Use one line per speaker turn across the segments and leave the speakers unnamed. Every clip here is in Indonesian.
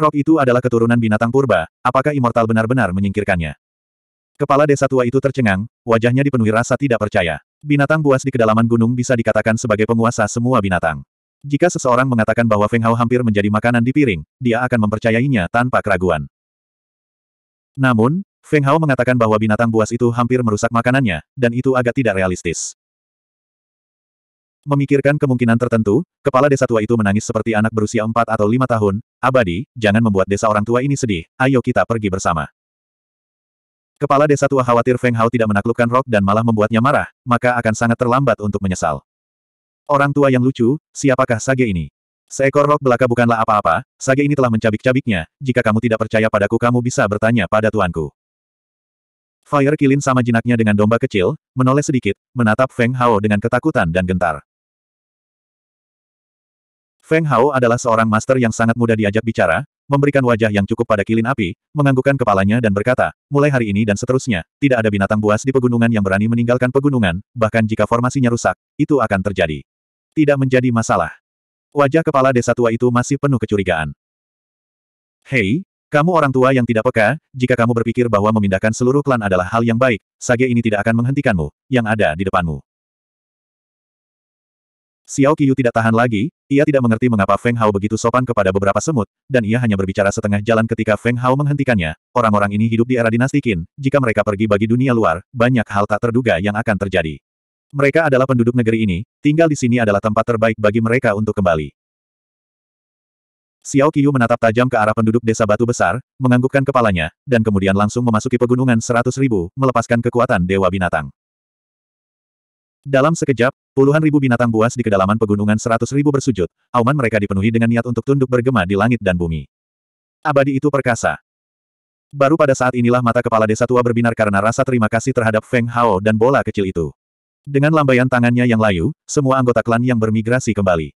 Rock itu adalah keturunan binatang purba, apakah immortal benar-benar menyingkirkannya? Kepala desa tua itu tercengang, wajahnya dipenuhi rasa tidak percaya. Binatang buas di kedalaman gunung bisa dikatakan sebagai penguasa semua binatang. Jika seseorang mengatakan bahwa Feng Hao hampir menjadi makanan di piring, dia akan mempercayainya tanpa keraguan. Namun, Feng Hao mengatakan bahwa binatang buas itu hampir merusak makanannya, dan itu agak tidak realistis. Memikirkan kemungkinan tertentu, kepala desa tua itu menangis seperti anak berusia empat atau lima tahun. Abadi, jangan membuat desa orang tua ini sedih, ayo kita pergi bersama. Kepala desa tua khawatir Feng Hao tidak menaklukkan Rock dan malah membuatnya marah, maka akan sangat terlambat untuk menyesal. Orang tua yang lucu, siapakah sage ini? Seekor Rock belaka bukanlah apa-apa, sage ini telah mencabik-cabiknya, jika kamu tidak percaya padaku kamu bisa bertanya pada tuanku. Fire Kilin sama jinaknya dengan domba kecil, menoleh sedikit, menatap Feng Hao dengan ketakutan dan gentar. Feng Hao adalah seorang master yang sangat mudah diajak bicara, memberikan wajah yang cukup pada kilin api, menganggukkan kepalanya dan berkata, mulai hari ini dan seterusnya, tidak ada binatang buas di pegunungan yang berani meninggalkan pegunungan, bahkan jika formasinya rusak, itu akan terjadi. Tidak menjadi masalah. Wajah kepala desa tua itu masih penuh kecurigaan. Hei, kamu orang tua yang tidak peka, jika kamu berpikir bahwa memindahkan seluruh klan adalah hal yang baik, sage ini tidak akan menghentikanmu, yang ada di depanmu. Xiao Qiu tidak tahan lagi, ia tidak mengerti mengapa Feng Hao begitu sopan kepada beberapa semut, dan ia hanya berbicara setengah jalan ketika Feng Hao menghentikannya. Orang-orang ini hidup di era dinasti Qin, jika mereka pergi bagi dunia luar, banyak hal tak terduga yang akan terjadi. Mereka adalah penduduk negeri ini, tinggal di sini adalah tempat terbaik bagi mereka untuk kembali. Xiao Qiu menatap tajam ke arah penduduk desa batu besar, menganggukkan kepalanya, dan kemudian langsung memasuki pegunungan seratus ribu, melepaskan kekuatan Dewa Binatang. Dalam sekejap, puluhan ribu binatang buas di kedalaman pegunungan seratus ribu bersujud, auman mereka dipenuhi dengan niat untuk tunduk bergema di langit dan bumi. Abadi itu perkasa. Baru pada saat inilah mata kepala desa tua berbinar karena rasa terima kasih terhadap Feng Hao dan bola kecil itu. Dengan lambaian tangannya yang layu, semua anggota klan yang bermigrasi kembali.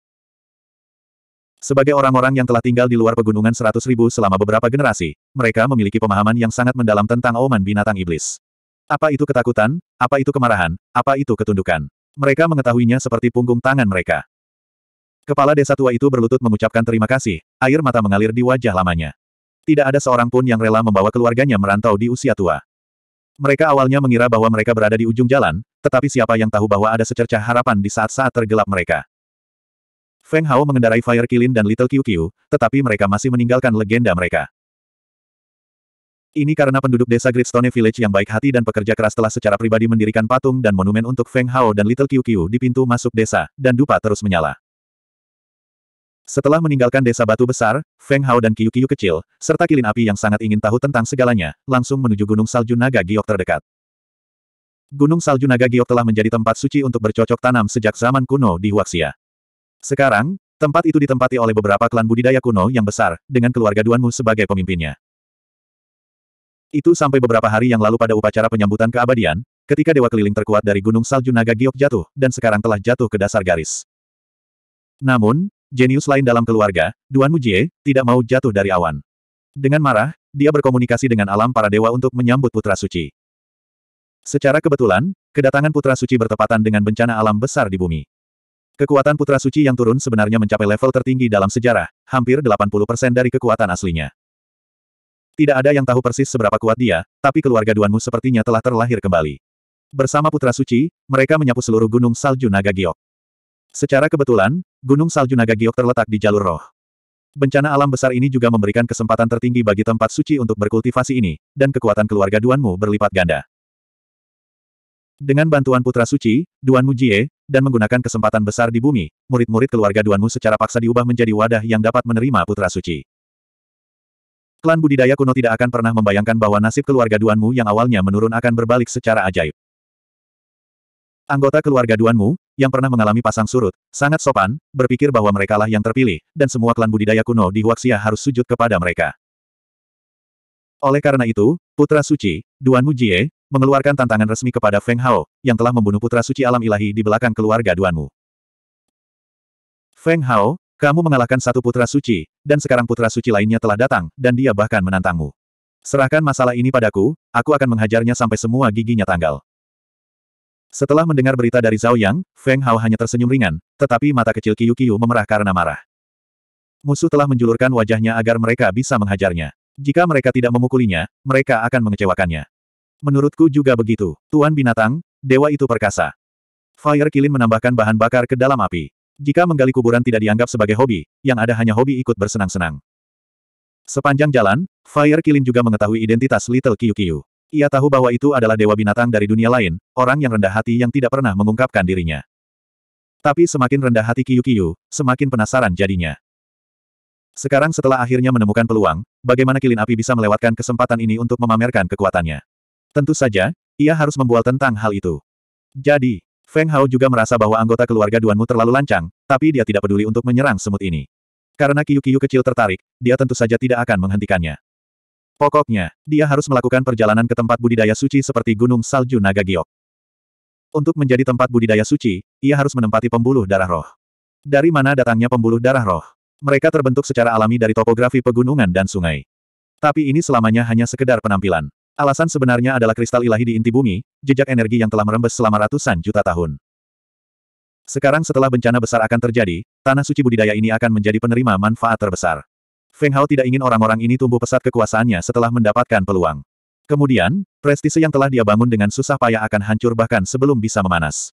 Sebagai orang-orang yang telah tinggal di luar pegunungan seratus ribu selama beberapa generasi, mereka memiliki pemahaman yang sangat mendalam tentang auman binatang iblis. Apa itu ketakutan, apa itu kemarahan, apa itu ketundukan. Mereka mengetahuinya seperti punggung tangan mereka. Kepala desa tua itu berlutut mengucapkan terima kasih, air mata mengalir di wajah lamanya. Tidak ada seorang pun yang rela membawa keluarganya merantau di usia tua. Mereka awalnya mengira bahwa mereka berada di ujung jalan, tetapi siapa yang tahu bahwa ada secercah harapan di saat-saat tergelap mereka. Feng Hao mengendarai Fire Kilin dan Little Qiu Qiu, tetapi mereka masih meninggalkan legenda mereka. Ini karena penduduk desa Gridstone Village yang baik hati dan pekerja keras telah secara pribadi mendirikan patung dan monumen untuk Feng Hao dan Little Qiu Qiu di pintu masuk desa, dan dupa terus menyala. Setelah meninggalkan desa batu besar, Feng Hao dan Qiu Qiu kecil, serta kilin api yang sangat ingin tahu tentang segalanya, langsung menuju Gunung Salju Naga Giok terdekat. Gunung Salju Naga Giok telah menjadi tempat suci untuk bercocok tanam sejak zaman kuno di Huaxia. Sekarang, tempat itu ditempati oleh beberapa klan budidaya kuno yang besar, dengan keluarga Duanmu sebagai pemimpinnya. Itu sampai beberapa hari yang lalu pada upacara penyambutan keabadian, ketika dewa keliling terkuat dari Gunung Salju Naga Giok jatuh, dan sekarang telah jatuh ke dasar garis. Namun, jenius lain dalam keluarga, Duan Mujie, tidak mau jatuh dari awan. Dengan marah, dia berkomunikasi dengan alam para dewa untuk menyambut putra suci. Secara kebetulan, kedatangan putra suci bertepatan dengan bencana alam besar di bumi. Kekuatan putra suci yang turun sebenarnya mencapai level tertinggi dalam sejarah, hampir 80% dari kekuatan aslinya. Tidak ada yang tahu persis seberapa kuat dia, tapi keluarga Duanmu sepertinya telah terlahir kembali. Bersama Putra Suci, mereka menyapu seluruh gunung salju Naga Giok. Secara kebetulan, Gunung Salju Naga Giok terletak di jalur roh. Bencana alam besar ini juga memberikan kesempatan tertinggi bagi tempat suci untuk berkultivasi ini, dan kekuatan keluarga Duanmu berlipat ganda. Dengan bantuan Putra Suci, Duanmu Jie, dan menggunakan kesempatan besar di bumi, murid-murid keluarga Duanmu secara paksa diubah menjadi wadah yang dapat menerima Putra Suci. Klan budidaya kuno tidak akan pernah membayangkan bahwa nasib keluarga Duanmu yang awalnya menurun akan berbalik secara ajaib. Anggota keluarga Duanmu, yang pernah mengalami pasang surut, sangat sopan, berpikir bahwa merekalah yang terpilih, dan semua klan budidaya kuno di Huaxia harus sujud kepada mereka. Oleh karena itu, Putra Suci, Duanmu Jie, mengeluarkan tantangan resmi kepada Feng Hao, yang telah membunuh Putra Suci alam ilahi di belakang keluarga Duanmu. Feng Hao, kamu mengalahkan satu putra suci, dan sekarang putra suci lainnya telah datang, dan dia bahkan menantangmu. Serahkan masalah ini padaku, aku akan menghajarnya sampai semua giginya tanggal. Setelah mendengar berita dari Zhao Yang, Feng Hao hanya tersenyum ringan, tetapi mata kecil Qiu Qiu memerah karena marah. Musuh telah menjulurkan wajahnya agar mereka bisa menghajarnya. Jika mereka tidak memukulinya, mereka akan mengecewakannya. Menurutku juga begitu. Tuan binatang, dewa itu perkasa. Fire Kilin menambahkan bahan bakar ke dalam api. Jika menggali kuburan tidak dianggap sebagai hobi, yang ada hanya hobi ikut bersenang-senang. Sepanjang jalan, Fire Kilin juga mengetahui identitas Little Kiyu Kiyu. Ia tahu bahwa itu adalah dewa binatang dari dunia lain, orang yang rendah hati yang tidak pernah mengungkapkan dirinya. Tapi semakin rendah hati Kiyu Kiyu, semakin penasaran jadinya. Sekarang setelah akhirnya menemukan peluang, bagaimana kilin api bisa melewatkan kesempatan ini untuk memamerkan kekuatannya? Tentu saja, ia harus membual tentang hal itu. Jadi, Feng Hao juga merasa bahwa anggota keluarga Duanmu terlalu lancang, tapi dia tidak peduli untuk menyerang semut ini. Karena kiyu-kiyu kecil tertarik, dia tentu saja tidak akan menghentikannya. Pokoknya, dia harus melakukan perjalanan ke tempat budidaya suci seperti Gunung Salju Naga Giok. Untuk menjadi tempat budidaya suci, ia harus menempati pembuluh darah roh. Dari mana datangnya pembuluh darah roh? Mereka terbentuk secara alami dari topografi pegunungan dan sungai. Tapi ini selamanya hanya sekedar penampilan. Alasan sebenarnya adalah kristal ilahi di inti bumi, jejak energi yang telah merembes selama ratusan juta tahun. Sekarang setelah bencana besar akan terjadi, tanah suci budidaya ini akan menjadi penerima manfaat terbesar. Feng Hao tidak ingin orang-orang ini tumbuh pesat kekuasaannya setelah mendapatkan peluang. Kemudian, prestise yang telah dia bangun dengan susah payah akan hancur bahkan sebelum bisa memanas.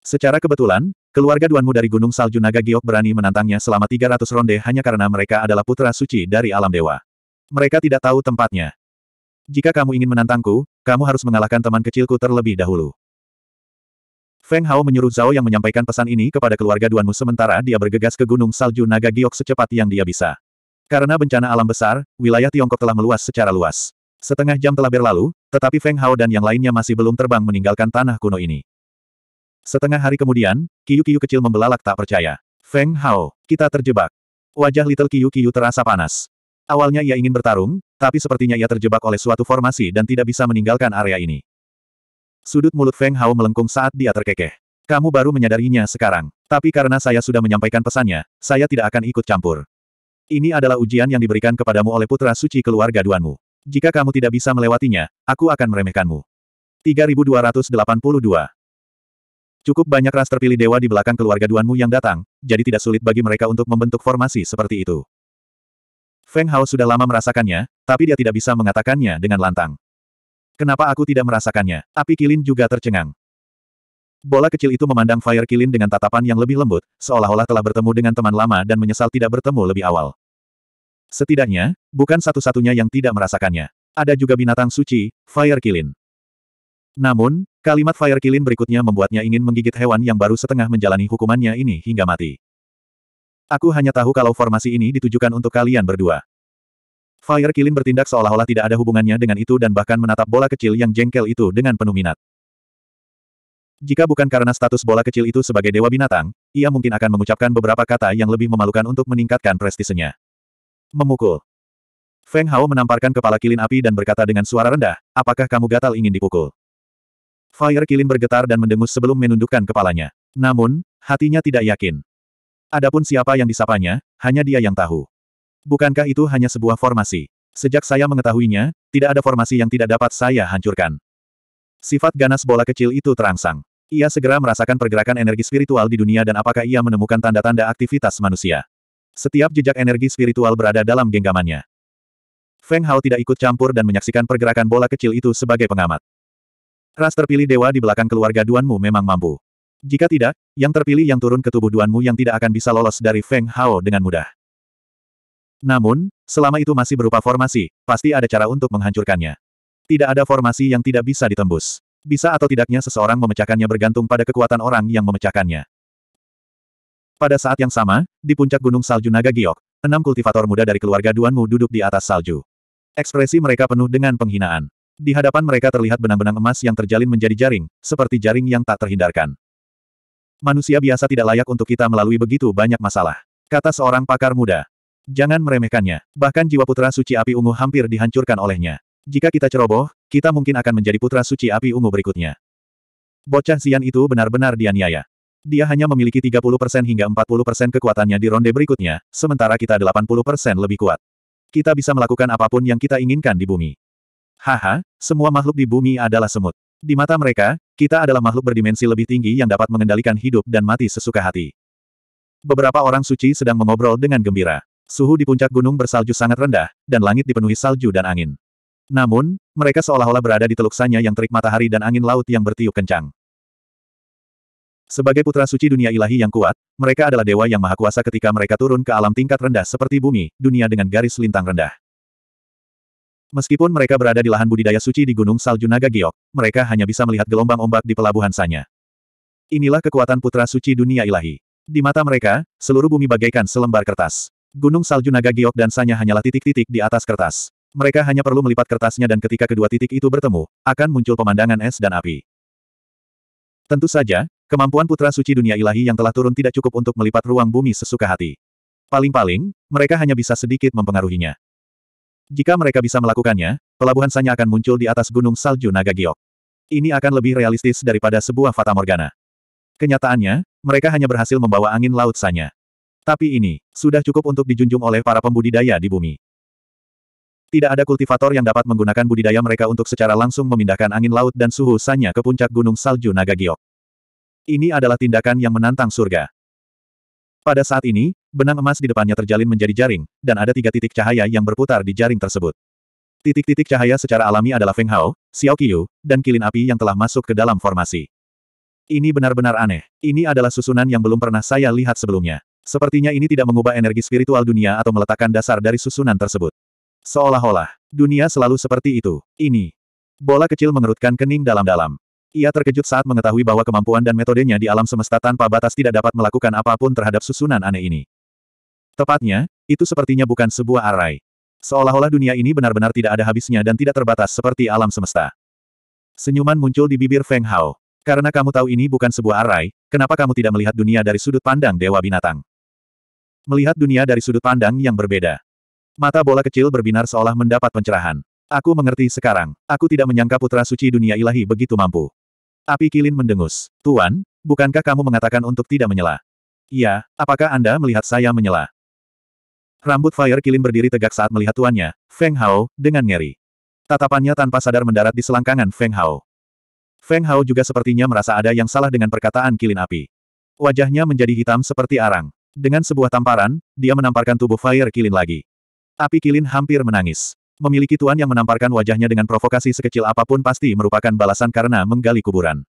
Secara kebetulan, keluarga Duanmu dari Gunung Salju Naga Giok berani menantangnya selama 300 ronde hanya karena mereka adalah putra suci dari alam dewa. Mereka tidak tahu tempatnya. Jika kamu ingin menantangku, kamu harus mengalahkan teman kecilku terlebih dahulu. Feng Hao menyuruh Zhao yang menyampaikan pesan ini kepada keluarga Duanmu sementara dia bergegas ke Gunung Salju Naga Giok secepat yang dia bisa. Karena bencana alam besar, wilayah Tiongkok telah meluas secara luas. Setengah jam telah berlalu, tetapi Feng Hao dan yang lainnya masih belum terbang meninggalkan tanah kuno ini. Setengah hari kemudian, Kiyu-Kiyu kecil membelalak tak percaya. Feng Hao, kita terjebak. Wajah Little Kiyu-Kiyu terasa panas. Awalnya ia ingin bertarung, tapi sepertinya ia terjebak oleh suatu formasi dan tidak bisa meninggalkan area ini. Sudut mulut Feng Hao melengkung saat dia terkekeh. Kamu baru menyadarinya sekarang. Tapi karena saya sudah menyampaikan pesannya, saya tidak akan ikut campur. Ini adalah ujian yang diberikan kepadamu oleh putra suci keluarga Duanmu. Jika kamu tidak bisa melewatinya, aku akan meremehkanmu. 3282 Cukup banyak ras terpilih dewa di belakang keluarga Duanmu yang datang, jadi tidak sulit bagi mereka untuk membentuk formasi seperti itu. Feng Hao sudah lama merasakannya, tapi dia tidak bisa mengatakannya dengan lantang. Kenapa aku tidak merasakannya? Api kilin juga tercengang. Bola kecil itu memandang Fire Kilin dengan tatapan yang lebih lembut, seolah-olah telah bertemu dengan teman lama dan menyesal tidak bertemu lebih awal. Setidaknya, bukan satu-satunya yang tidak merasakannya. Ada juga binatang suci, Fire Kilin. Namun, kalimat Fire Kilin berikutnya membuatnya ingin menggigit hewan yang baru setengah menjalani hukumannya ini hingga mati. Aku hanya tahu kalau formasi ini ditujukan untuk kalian berdua. Fire Kilin bertindak seolah-olah tidak ada hubungannya dengan itu dan bahkan menatap bola kecil yang jengkel itu dengan penuh minat. Jika bukan karena status bola kecil itu sebagai dewa binatang, ia mungkin akan mengucapkan beberapa kata yang lebih memalukan untuk meningkatkan prestisenya. Memukul. Feng Hao menamparkan kepala kilin api dan berkata dengan suara rendah, apakah kamu gatal ingin dipukul? Fire Kilin bergetar dan mendengus sebelum menundukkan kepalanya. Namun, hatinya tidak yakin. Adapun siapa yang disapanya, hanya dia yang tahu. Bukankah itu hanya sebuah formasi? Sejak saya mengetahuinya, tidak ada formasi yang tidak dapat saya hancurkan. Sifat ganas bola kecil itu terangsang. Ia segera merasakan pergerakan energi spiritual di dunia dan apakah ia menemukan tanda-tanda aktivitas manusia. Setiap jejak energi spiritual berada dalam genggamannya. Feng Hao tidak ikut campur dan menyaksikan pergerakan bola kecil itu sebagai pengamat. Ras terpilih dewa di belakang keluarga Duanmu memang mampu. Jika tidak, yang terpilih yang turun ke tubuh Duanmu yang tidak akan bisa lolos dari Feng Hao dengan mudah. Namun, selama itu masih berupa formasi, pasti ada cara untuk menghancurkannya. Tidak ada formasi yang tidak bisa ditembus. Bisa atau tidaknya seseorang memecahkannya bergantung pada kekuatan orang yang memecahkannya. Pada saat yang sama, di puncak Gunung Salju Naga Giok, enam kultivator muda dari keluarga Duanmu duduk di atas salju. Ekspresi mereka penuh dengan penghinaan. Di hadapan mereka terlihat benang-benang emas yang terjalin menjadi jaring, seperti jaring yang tak terhindarkan. Manusia biasa tidak layak untuk kita melalui begitu banyak masalah. Kata seorang pakar muda. Jangan meremehkannya. Bahkan jiwa putra suci api ungu hampir dihancurkan olehnya. Jika kita ceroboh, kita mungkin akan menjadi putra suci api ungu berikutnya. Bocah Zian itu benar-benar dianiaya. Dia hanya memiliki 30% hingga 40% kekuatannya di ronde berikutnya, sementara kita 80% lebih kuat. Kita bisa melakukan apa pun yang kita inginkan di bumi. Haha, semua makhluk di bumi adalah semut. Di mata mereka, kita adalah makhluk berdimensi lebih tinggi yang dapat mengendalikan hidup dan mati sesuka hati. Beberapa orang suci sedang mengobrol dengan gembira. Suhu di puncak gunung bersalju sangat rendah, dan langit dipenuhi salju dan angin. Namun, mereka seolah-olah berada di teluk Sanya yang terik matahari dan angin laut yang bertiup kencang. Sebagai putra suci dunia ilahi yang kuat, mereka adalah dewa yang maha kuasa ketika mereka turun ke alam tingkat rendah seperti bumi, dunia dengan garis lintang rendah. Meskipun mereka berada di lahan budidaya suci di Gunung Salju Naga Giok, mereka hanya bisa melihat gelombang ombak di pelabuhan Sanya. Inilah kekuatan putra suci dunia ilahi. Di mata mereka, seluruh bumi bagaikan selembar kertas. Gunung salju naga giok dan sanya hanyalah titik-titik di atas kertas. Mereka hanya perlu melipat kertasnya dan ketika kedua titik itu bertemu, akan muncul pemandangan es dan api. Tentu saja, kemampuan putra suci dunia ilahi yang telah turun tidak cukup untuk melipat ruang bumi sesuka hati. Paling-paling, mereka hanya bisa sedikit mempengaruhinya. Jika mereka bisa melakukannya, pelabuhan Sanya akan muncul di atas gunung salju naga giok. Ini akan lebih realistis daripada sebuah fata morgana. Kenyataannya, mereka hanya berhasil membawa angin laut saja. Tapi ini, sudah cukup untuk dijunjung oleh para pembudidaya di bumi. Tidak ada kultivator yang dapat menggunakan budidaya mereka untuk secara langsung memindahkan angin laut dan suhu sanya ke puncak gunung salju naga giok. Ini adalah tindakan yang menantang surga. Pada saat ini, benang emas di depannya terjalin menjadi jaring, dan ada tiga titik cahaya yang berputar di jaring tersebut. Titik-titik cahaya secara alami adalah Feng Hao, Xiao Qiu, dan kilin api yang telah masuk ke dalam formasi. Ini benar-benar aneh. Ini adalah susunan yang belum pernah saya lihat sebelumnya. Sepertinya ini tidak mengubah energi spiritual dunia atau meletakkan dasar dari susunan tersebut. Seolah-olah, dunia selalu seperti itu. Ini. Bola kecil mengerutkan kening dalam-dalam. Ia terkejut saat mengetahui bahwa kemampuan dan metodenya di alam semesta tanpa batas tidak dapat melakukan apa pun terhadap susunan aneh ini. Tepatnya, itu sepertinya bukan sebuah arai. Seolah-olah dunia ini benar-benar tidak ada habisnya dan tidak terbatas seperti alam semesta. Senyuman muncul di bibir Feng Hao. Karena kamu tahu ini bukan sebuah arai, kenapa kamu tidak melihat dunia dari sudut pandang Dewa Binatang? Melihat dunia dari sudut pandang yang berbeda. Mata bola kecil berbinar seolah mendapat pencerahan. Aku mengerti sekarang. Aku tidak menyangka putra suci dunia ilahi begitu mampu. Api kilin mendengus. Tuan, bukankah kamu mengatakan untuk tidak menyela? Iya, apakah Anda melihat saya menyela? Rambut Fire Kilin berdiri tegak saat melihat tuannya, Feng Hao, dengan ngeri. Tatapannya tanpa sadar mendarat di selangkangan Feng Hao. Feng Hao juga sepertinya merasa ada yang salah dengan perkataan kilin api. Wajahnya menjadi hitam seperti arang. Dengan sebuah tamparan, dia menamparkan tubuh Fire Kilin lagi. Api Kilin hampir menangis. Memiliki tuan yang menamparkan wajahnya dengan provokasi sekecil apa pun pasti merupakan balasan karena menggali kuburan.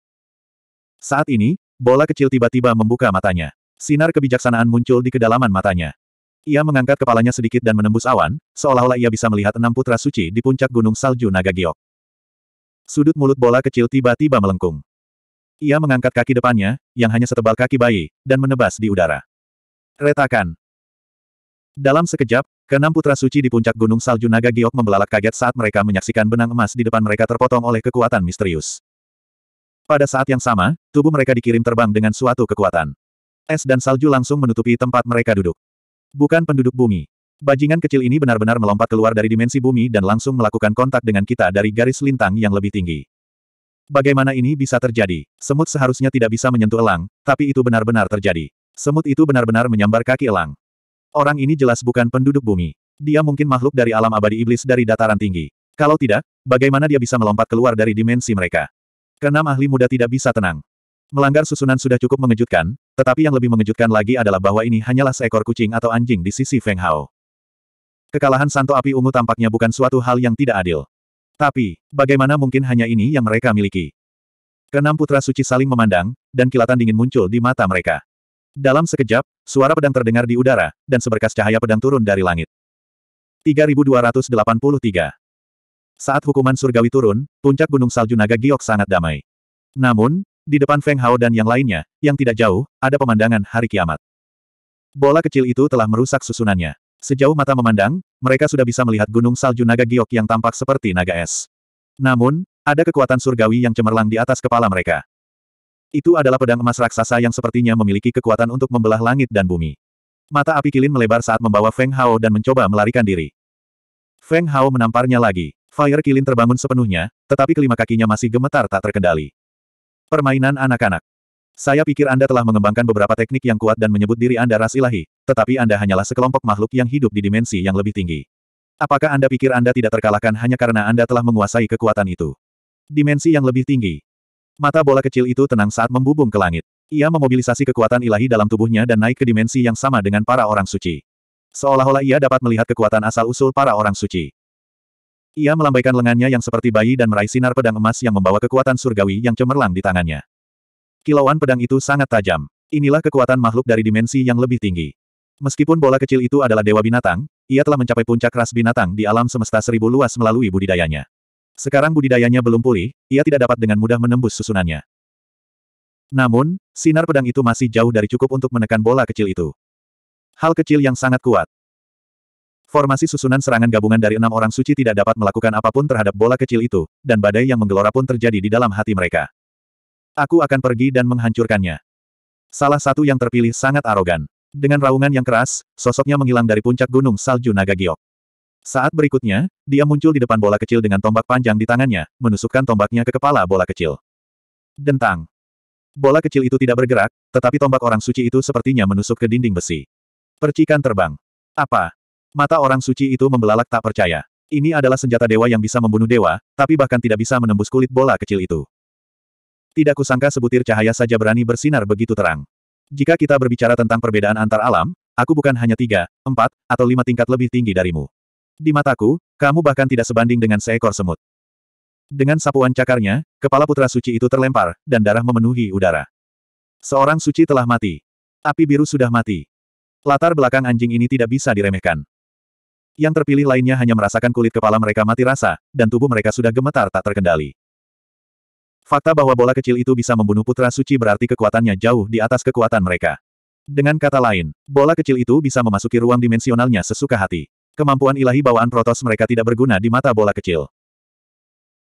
Saat ini, bola kecil tiba-tiba membuka matanya. Sinar kebijaksanaan muncul di kedalaman matanya. Ia mengangkat kepalanya sedikit dan menembus awan, seolah-olah ia bisa melihat enam putra suci di puncak gunung salju Naga Giok. Sudut mulut bola kecil tiba-tiba melengkung. Ia mengangkat kaki depannya, yang hanya setebal kaki bayi, dan menebas di udara. Retakan. Dalam sekejap, keenam putra suci di puncak gunung salju naga giok membelalak kaget saat mereka menyaksikan benang emas di depan mereka terpotong oleh kekuatan misterius. Pada saat yang sama, tubuh mereka dikirim terbang dengan suatu kekuatan. Es dan salju langsung menutupi tempat mereka duduk. Bukan penduduk bumi. Bajingan kecil ini benar-benar melompat keluar dari dimensi bumi dan langsung melakukan kontak dengan kita dari garis lintang yang lebih tinggi. Bagaimana ini bisa terjadi? Semut seharusnya tidak bisa menyentuh elang, tapi itu benar-benar terjadi. Semut itu benar-benar menyambar kaki elang. Orang ini jelas bukan penduduk bumi. Dia mungkin makhluk dari alam abadi iblis dari dataran tinggi. Kalau tidak, bagaimana dia bisa melompat keluar dari dimensi mereka? Kenam ahli muda tidak bisa tenang. Melanggar susunan sudah cukup mengejutkan, tetapi yang lebih mengejutkan lagi adalah bahwa ini hanyalah seekor kucing atau anjing di sisi Feng Hao. Kekalahan Santo Api Ungu tampaknya bukan suatu hal yang tidak adil. Tapi, bagaimana mungkin hanya ini yang mereka miliki? Kenam putra suci saling memandang, dan kilatan dingin muncul di mata mereka. Dalam sekejap, suara pedang terdengar di udara, dan seberkas cahaya pedang turun dari langit. 3283 Saat hukuman surgawi turun, puncak gunung salju naga giok sangat damai. Namun, di depan Feng Hao dan yang lainnya, yang tidak jauh, ada pemandangan hari kiamat. Bola kecil itu telah merusak susunannya. Sejauh mata memandang, mereka sudah bisa melihat gunung salju naga giok yang tampak seperti naga es. Namun, ada kekuatan surgawi yang cemerlang di atas kepala mereka. Itu adalah pedang emas raksasa yang sepertinya memiliki kekuatan untuk membelah langit dan bumi. Mata api kilin melebar saat membawa Feng Hao dan mencoba melarikan diri. Feng Hao menamparnya lagi. Fire kilin terbangun sepenuhnya, tetapi kelima kakinya masih gemetar tak terkendali. Permainan anak-anak. Saya pikir Anda telah mengembangkan beberapa teknik yang kuat dan menyebut diri Anda ras ilahi, tetapi Anda hanyalah sekelompok makhluk yang hidup di dimensi yang lebih tinggi. Apakah Anda pikir Anda tidak terkalahkan hanya karena Anda telah menguasai kekuatan itu? Dimensi yang lebih tinggi. Mata bola kecil itu tenang saat membubung ke langit. Ia memobilisasi kekuatan ilahi dalam tubuhnya dan naik ke dimensi yang sama dengan para orang suci. Seolah-olah ia dapat melihat kekuatan asal-usul para orang suci. Ia melambaikan lengannya yang seperti bayi dan meraih sinar pedang emas yang membawa kekuatan surgawi yang cemerlang di tangannya. Kilauan pedang itu sangat tajam. Inilah kekuatan makhluk dari dimensi yang lebih tinggi. Meskipun bola kecil itu adalah dewa binatang, ia telah mencapai puncak ras binatang di alam semesta seribu luas melalui budidayanya. Sekarang budidayanya belum pulih, ia tidak dapat dengan mudah menembus susunannya. Namun, sinar pedang itu masih jauh dari cukup untuk menekan bola kecil itu. Hal kecil yang sangat kuat. Formasi susunan serangan gabungan dari enam orang suci tidak dapat melakukan apa pun terhadap bola kecil itu, dan badai yang menggelora pun terjadi di dalam hati mereka. Aku akan pergi dan menghancurkannya. Salah satu yang terpilih sangat arogan. Dengan raungan yang keras, sosoknya menghilang dari puncak gunung salju naga giok. Saat berikutnya, dia muncul di depan bola kecil dengan tombak panjang di tangannya, menusukkan tombaknya ke kepala bola kecil. Dentang. Bola kecil itu tidak bergerak, tetapi tombak orang suci itu sepertinya menusuk ke dinding besi. Percikan terbang. Apa? Mata orang suci itu membelalak tak percaya. Ini adalah senjata dewa yang bisa membunuh dewa, tapi bahkan tidak bisa menembus kulit bola kecil itu. Tidak kusangka sebutir cahaya saja berani bersinar begitu terang. Jika kita berbicara tentang perbedaan antar alam, aku bukan hanya tiga, empat, atau lima tingkat lebih tinggi darimu. Di mataku, kamu bahkan tidak sebanding dengan seekor semut. Dengan sapuan cakarnya, kepala putra suci itu terlempar, dan darah memenuhi udara. Seorang suci telah mati. Api biru sudah mati. Latar belakang anjing ini tidak bisa diremehkan. Yang terpilih lainnya hanya merasakan kulit kepala mereka mati rasa, dan tubuh mereka sudah gemetar tak terkendali. Fakta bahwa bola kecil itu bisa membunuh putra suci berarti kekuatannya jauh di atas kekuatan mereka. Dengan kata lain, bola kecil itu bisa memasuki ruang dimensionalnya sesuka hati. Kemampuan ilahi bawaan protos mereka tidak berguna di mata bola kecil.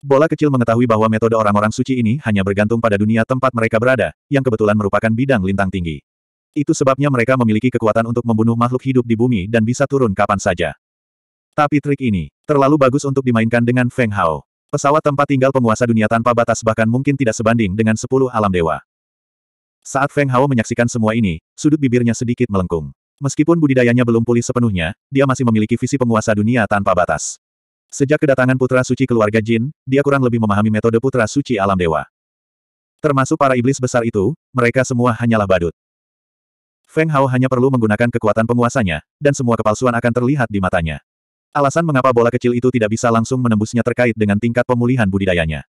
Bola kecil mengetahui bahwa metode orang-orang suci ini hanya bergantung pada dunia tempat mereka berada, yang kebetulan merupakan bidang lintang tinggi. Itu sebabnya mereka memiliki kekuatan untuk membunuh makhluk hidup di bumi dan bisa turun kapan saja. Tapi trik ini, terlalu bagus untuk dimainkan dengan Feng Hao. Pesawat tempat tinggal penguasa dunia tanpa batas bahkan mungkin tidak sebanding dengan sepuluh alam dewa. Saat Feng Hao menyaksikan semua ini, sudut bibirnya sedikit melengkung. Meskipun budidayanya belum pulih sepenuhnya, dia masih memiliki visi penguasa dunia tanpa batas. Sejak kedatangan putra suci keluarga Jin, dia kurang lebih memahami metode putra suci alam dewa. Termasuk para iblis besar itu, mereka semua hanyalah badut. Feng Hao hanya perlu menggunakan kekuatan penguasanya, dan semua kepalsuan akan terlihat di matanya. Alasan mengapa bola kecil itu tidak bisa langsung menembusnya terkait dengan tingkat pemulihan budidayanya.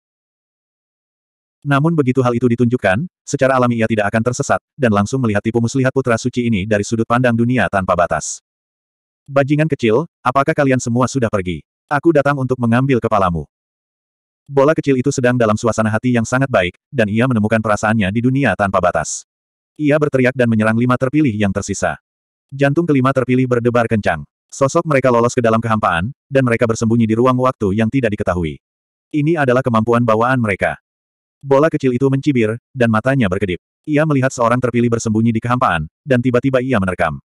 Namun begitu hal itu ditunjukkan, secara alami ia tidak akan tersesat, dan langsung melihat tipu muslihat putra suci ini dari sudut pandang dunia tanpa batas. Bajingan kecil, apakah kalian semua sudah pergi? Aku datang untuk mengambil kepalamu. Bola kecil itu sedang dalam suasana hati yang sangat baik, dan ia menemukan perasaannya di dunia tanpa batas. Ia berteriak dan menyerang lima terpilih yang tersisa. Jantung kelima terpilih berdebar kencang. Sosok mereka lolos ke dalam kehampaan, dan mereka bersembunyi di ruang waktu yang tidak diketahui. Ini adalah kemampuan bawaan mereka. Bola kecil itu mencibir, dan matanya berkedip. Ia melihat seorang terpilih bersembunyi di kehampaan, dan tiba-tiba ia menerkam.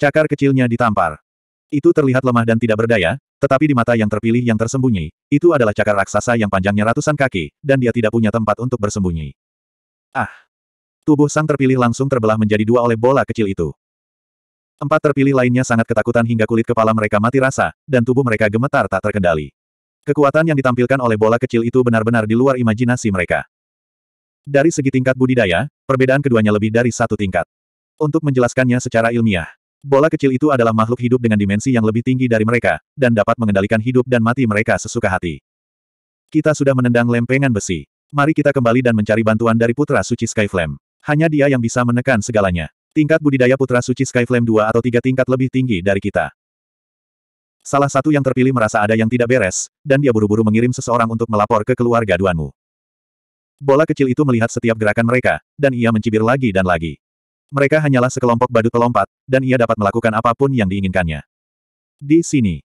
Cakar kecilnya ditampar. Itu terlihat lemah dan tidak berdaya, tetapi di mata yang terpilih yang tersembunyi, itu adalah cakar raksasa yang panjangnya ratusan kaki, dan dia tidak punya tempat untuk bersembunyi. Ah! Tubuh sang terpilih langsung terbelah menjadi dua oleh bola kecil itu. Empat terpilih lainnya sangat ketakutan hingga kulit kepala mereka mati rasa, dan tubuh mereka gemetar tak terkendali. Kekuatan yang ditampilkan oleh bola kecil itu benar-benar di luar imajinasi mereka. Dari segi tingkat budidaya, perbedaan keduanya lebih dari satu tingkat. Untuk menjelaskannya secara ilmiah, bola kecil itu adalah makhluk hidup dengan dimensi yang lebih tinggi dari mereka, dan dapat mengendalikan hidup dan mati mereka sesuka hati. Kita sudah menendang lempengan besi. Mari kita kembali dan mencari bantuan dari Putra Suci Skyflame. Hanya dia yang bisa menekan segalanya. Tingkat budidaya putra suci Skyflame dua atau tiga tingkat lebih tinggi dari kita. Salah satu yang terpilih merasa ada yang tidak beres, dan dia buru-buru mengirim seseorang untuk melapor ke keluarga Duanmu. Bola kecil itu melihat setiap gerakan mereka, dan ia mencibir lagi dan lagi. Mereka hanyalah sekelompok badut pelompat, dan ia dapat melakukan apa pun yang diinginkannya. Di sini.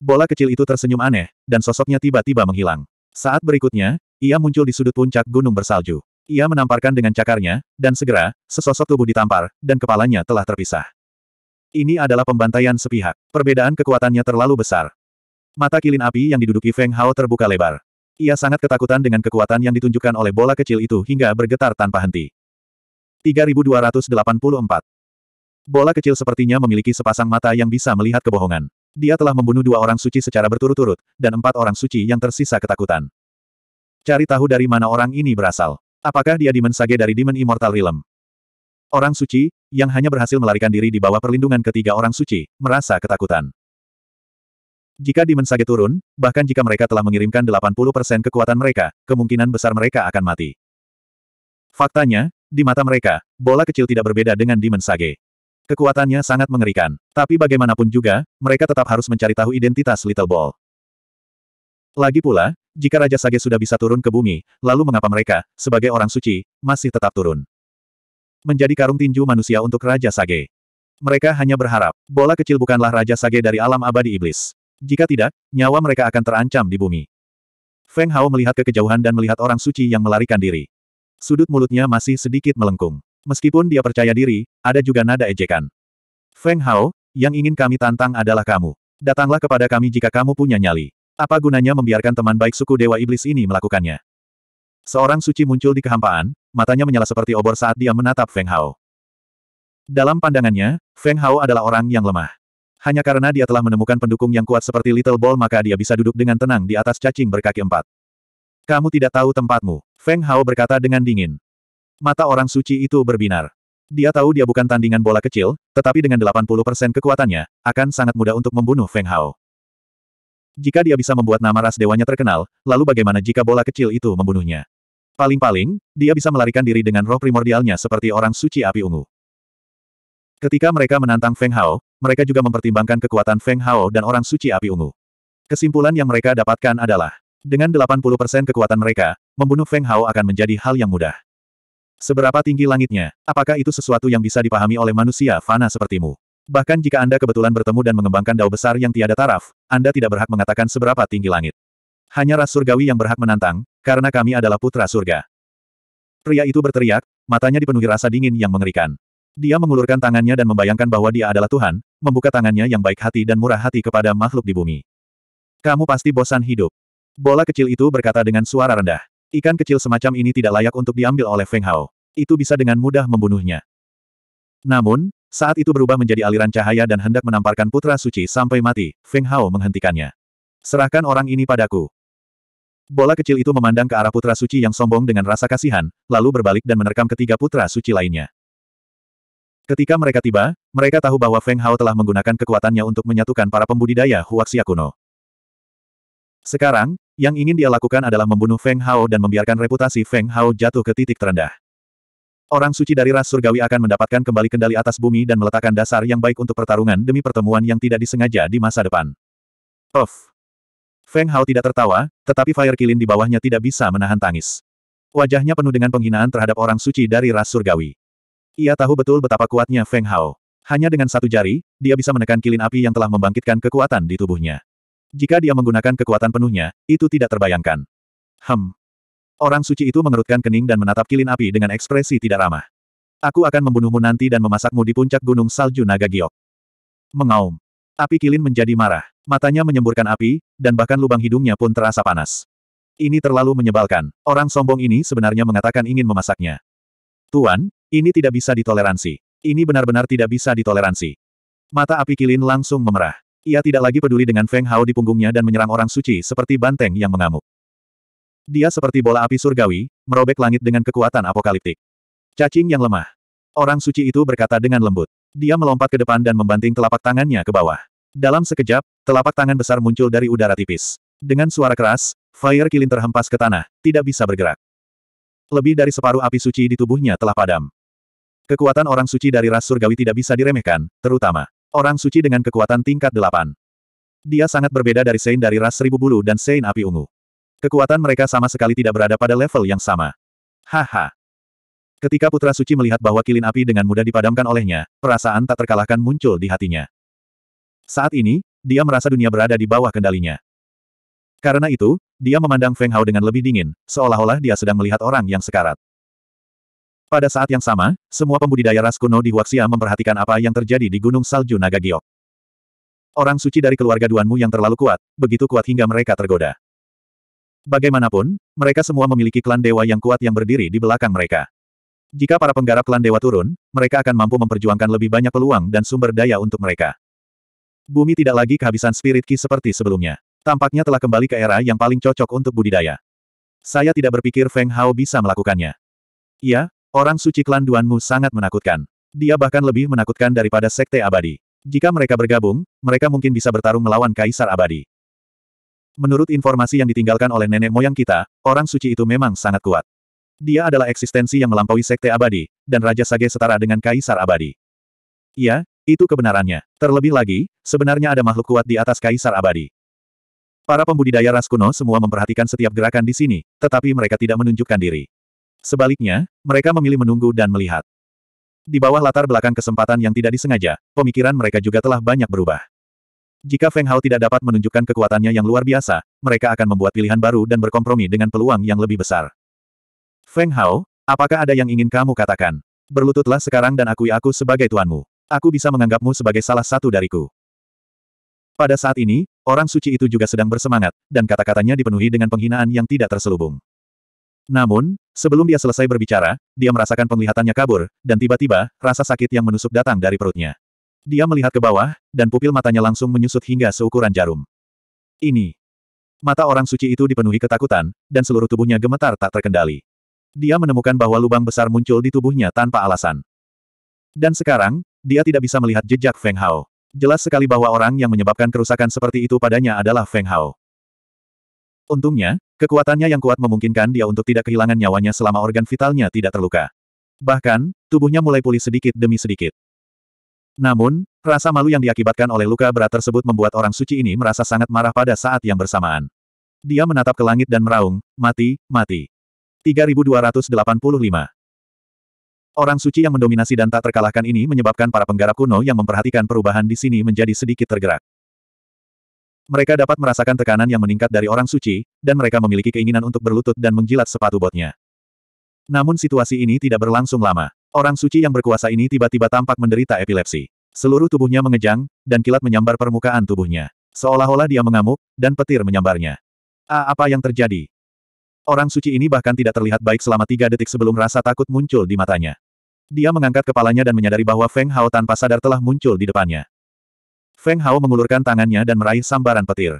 Bola kecil itu tersenyum aneh, dan sosoknya tiba-tiba menghilang. Saat berikutnya, ia muncul di sudut puncak gunung bersalju. Ia menamparkan dengan cakarnya, dan segera, sesosok tubuh ditampar, dan kepalanya telah terpisah. Ini adalah pembantaian sepihak. Perbedaan kekuatannya terlalu besar. Mata kilin api yang diduduki Feng Hao terbuka lebar. Ia sangat ketakutan dengan kekuatan yang ditunjukkan oleh bola kecil itu hingga bergetar tanpa henti. 3284 Bola kecil sepertinya memiliki sepasang mata yang bisa melihat kebohongan. Dia telah membunuh dua orang suci secara berturut-turut, dan empat orang suci yang tersisa ketakutan. Cari tahu dari mana orang ini berasal. Apakah dia Demon Sage dari Demon Immortal Realm? Orang suci, yang hanya berhasil melarikan diri di bawah perlindungan ketiga orang suci, merasa ketakutan. Jika Demon Sage turun, bahkan jika mereka telah mengirimkan 80% kekuatan mereka, kemungkinan besar mereka akan mati. Faktanya, di mata mereka, bola kecil tidak berbeda dengan Demon Sage. Kekuatannya sangat mengerikan. Tapi bagaimanapun juga, mereka tetap harus mencari tahu identitas Little Ball. Lagi pula, jika Raja Sage sudah bisa turun ke bumi, lalu mengapa mereka, sebagai orang suci, masih tetap turun? Menjadi karung tinju manusia untuk Raja Sage. Mereka hanya berharap, bola kecil bukanlah Raja Sage dari alam abadi iblis. Jika tidak, nyawa mereka akan terancam di bumi. Feng Hao melihat ke kejauhan dan melihat orang suci yang melarikan diri. Sudut mulutnya masih sedikit melengkung. Meskipun dia percaya diri, ada juga nada ejekan. Feng Hao, yang ingin kami tantang adalah kamu. Datanglah kepada kami jika kamu punya nyali. Apa gunanya membiarkan teman baik suku Dewa Iblis ini melakukannya? Seorang suci muncul di kehampaan, matanya menyala seperti obor saat dia menatap Feng Hao. Dalam pandangannya, Feng Hao adalah orang yang lemah. Hanya karena dia telah menemukan pendukung yang kuat seperti Little Ball maka dia bisa duduk dengan tenang di atas cacing berkaki empat. Kamu tidak tahu tempatmu. Feng Hao berkata dengan dingin. Mata orang suci itu berbinar. Dia tahu dia bukan tandingan bola kecil, tetapi dengan 80% kekuatannya, akan sangat mudah untuk membunuh Feng Hao. Jika dia bisa membuat nama ras dewanya terkenal, lalu bagaimana jika bola kecil itu membunuhnya? Paling-paling, dia bisa melarikan diri dengan roh primordialnya seperti orang suci api ungu. Ketika mereka menantang Feng Hao, mereka juga mempertimbangkan kekuatan Feng Hao dan orang suci api ungu. Kesimpulan yang mereka dapatkan adalah, dengan 80% kekuatan mereka, membunuh Feng Hao akan menjadi hal yang mudah. Seberapa tinggi langitnya? Apakah itu sesuatu yang bisa dipahami oleh manusia fana sepertimu? Bahkan jika Anda kebetulan bertemu dan mengembangkan dao besar yang tiada taraf, Anda tidak berhak mengatakan seberapa tinggi langit. Hanya ras surgawi yang berhak menantang, karena kami adalah putra surga. Pria itu berteriak, matanya dipenuhi rasa dingin yang mengerikan. Dia mengulurkan tangannya dan membayangkan bahwa dia adalah Tuhan, membuka tangannya yang baik hati dan murah hati kepada makhluk di bumi. Kamu pasti bosan hidup. Bola kecil itu berkata dengan suara rendah. Ikan kecil semacam ini tidak layak untuk diambil oleh Feng Hao. Itu bisa dengan mudah membunuhnya. Namun, saat itu berubah menjadi aliran cahaya dan hendak menamparkan putra suci sampai mati, Feng Hao menghentikannya. Serahkan orang ini padaku. Bola kecil itu memandang ke arah putra suci yang sombong dengan rasa kasihan, lalu berbalik dan menerkam ketiga putra suci lainnya. Ketika mereka tiba, mereka tahu bahwa Feng Hao telah menggunakan kekuatannya untuk menyatukan para pembudidaya Huaxia kuno. Sekarang, yang ingin dia lakukan adalah membunuh Feng Hao dan membiarkan reputasi Feng Hao jatuh ke titik terendah. Orang suci dari ras surgawi akan mendapatkan kembali kendali atas bumi dan meletakkan dasar yang baik untuk pertarungan demi pertemuan yang tidak disengaja di masa depan. Off. Feng Hao tidak tertawa, tetapi Fire Kilin di bawahnya tidak bisa menahan tangis. Wajahnya penuh dengan penghinaan terhadap orang suci dari ras surgawi. Ia tahu betul betapa kuatnya Feng Hao. Hanya dengan satu jari, dia bisa menekan kilin api yang telah membangkitkan kekuatan di tubuhnya. Jika dia menggunakan kekuatan penuhnya, itu tidak terbayangkan. Hem. Orang suci itu mengerutkan kening dan menatap kilin api dengan ekspresi tidak ramah. Aku akan membunuhmu nanti dan memasakmu di puncak gunung salju naga giok. Mengaum. Api kilin menjadi marah. Matanya menyemburkan api, dan bahkan lubang hidungnya pun terasa panas. Ini terlalu menyebalkan. Orang sombong ini sebenarnya mengatakan ingin memasaknya. Tuan, ini tidak bisa ditoleransi. Ini benar-benar tidak bisa ditoleransi. Mata api kilin langsung memerah. Ia tidak lagi peduli dengan Feng Hao di punggungnya dan menyerang orang suci seperti banteng yang mengamuk. Dia seperti bola api surgawi, merobek langit dengan kekuatan apokaliptik. Cacing yang lemah. Orang suci itu berkata dengan lembut. Dia melompat ke depan dan membanting telapak tangannya ke bawah. Dalam sekejap, telapak tangan besar muncul dari udara tipis. Dengan suara keras, Fire Kilin terhempas ke tanah, tidak bisa bergerak. Lebih dari separuh api suci di tubuhnya telah padam. Kekuatan orang suci dari ras surgawi tidak bisa diremehkan, terutama Orang suci dengan kekuatan tingkat delapan. Dia sangat berbeda dari Saint dari ras seribu bulu dan Saint api ungu. Kekuatan mereka sama sekali tidak berada pada level yang sama. Haha. Ketika Putra Suci melihat bahwa kilin api dengan mudah dipadamkan olehnya, perasaan tak terkalahkan muncul di hatinya. Saat ini, dia merasa dunia berada di bawah kendalinya. Karena itu, dia memandang Feng Hao dengan lebih dingin, seolah-olah dia sedang melihat orang yang sekarat. Pada saat yang sama, semua pembudidaya ras kuno di Huaxia memperhatikan apa yang terjadi di Gunung Salju Naga Giok. Orang suci dari keluarga Duanmu yang terlalu kuat, begitu kuat hingga mereka tergoda. Bagaimanapun, mereka semua memiliki klan dewa yang kuat yang berdiri di belakang mereka. Jika para penggarap klan dewa turun, mereka akan mampu memperjuangkan lebih banyak peluang dan sumber daya untuk mereka. Bumi tidak lagi kehabisan spirit ki seperti sebelumnya. Tampaknya telah kembali ke era yang paling cocok untuk budidaya. Saya tidak berpikir Feng Hao bisa melakukannya. Iya, Orang suci klan Duanmu sangat menakutkan. Dia bahkan lebih menakutkan daripada Sekte Abadi. Jika mereka bergabung, mereka mungkin bisa bertarung melawan Kaisar Abadi. Menurut informasi yang ditinggalkan oleh nenek moyang kita, orang suci itu memang sangat kuat. Dia adalah eksistensi yang melampaui Sekte Abadi, dan Raja Sage setara dengan Kaisar Abadi. Iya, itu kebenarannya. Terlebih lagi, sebenarnya ada makhluk kuat di atas Kaisar Abadi. Para pembudidaya ras kuno semua memperhatikan setiap gerakan di sini, tetapi mereka tidak menunjukkan diri. Sebaliknya, mereka memilih menunggu dan melihat. Di bawah latar belakang kesempatan yang tidak disengaja, pemikiran mereka juga telah banyak berubah. Jika Feng Hao tidak dapat menunjukkan kekuatannya yang luar biasa, mereka akan membuat pilihan baru dan berkompromi dengan peluang yang lebih besar. Feng Hao, apakah ada yang ingin kamu katakan? Berlututlah sekarang dan akui aku sebagai tuanmu. Aku bisa menganggapmu sebagai salah satu dariku. Pada saat ini, orang suci itu juga sedang bersemangat, dan kata-katanya dipenuhi dengan penghinaan yang tidak terselubung. Namun, sebelum dia selesai berbicara, dia merasakan penglihatannya kabur, dan tiba-tiba, rasa sakit yang menusuk datang dari perutnya. Dia melihat ke bawah, dan pupil matanya langsung menyusut hingga seukuran jarum. Ini. Mata orang suci itu dipenuhi ketakutan, dan seluruh tubuhnya gemetar tak terkendali. Dia menemukan bahwa lubang besar muncul di tubuhnya tanpa alasan. Dan sekarang, dia tidak bisa melihat jejak Feng Hao. Jelas sekali bahwa orang yang menyebabkan kerusakan seperti itu padanya adalah Feng Hao. Untungnya, kekuatannya yang kuat memungkinkan dia untuk tidak kehilangan nyawanya selama organ vitalnya tidak terluka. Bahkan, tubuhnya mulai pulih sedikit demi sedikit. Namun, rasa malu yang diakibatkan oleh luka berat tersebut membuat orang suci ini merasa sangat marah pada saat yang bersamaan. Dia menatap ke langit dan meraung, mati, mati. 3285 Orang suci yang mendominasi dan tak terkalahkan ini menyebabkan para penggarap kuno yang memperhatikan perubahan di sini menjadi sedikit tergerak. Mereka dapat merasakan tekanan yang meningkat dari orang suci, dan mereka memiliki keinginan untuk berlutut dan menjilat sepatu botnya. Namun situasi ini tidak berlangsung lama. Orang suci yang berkuasa ini tiba-tiba tampak menderita epilepsi. Seluruh tubuhnya mengejang, dan kilat menyambar permukaan tubuhnya. Seolah-olah dia mengamuk, dan petir menyambarnya. Ah, apa yang terjadi? Orang suci ini bahkan tidak terlihat baik selama tiga detik sebelum rasa takut muncul di matanya. Dia mengangkat kepalanya dan menyadari bahwa Feng Hao tanpa sadar telah muncul di depannya. Feng Hao mengulurkan tangannya dan meraih sambaran petir.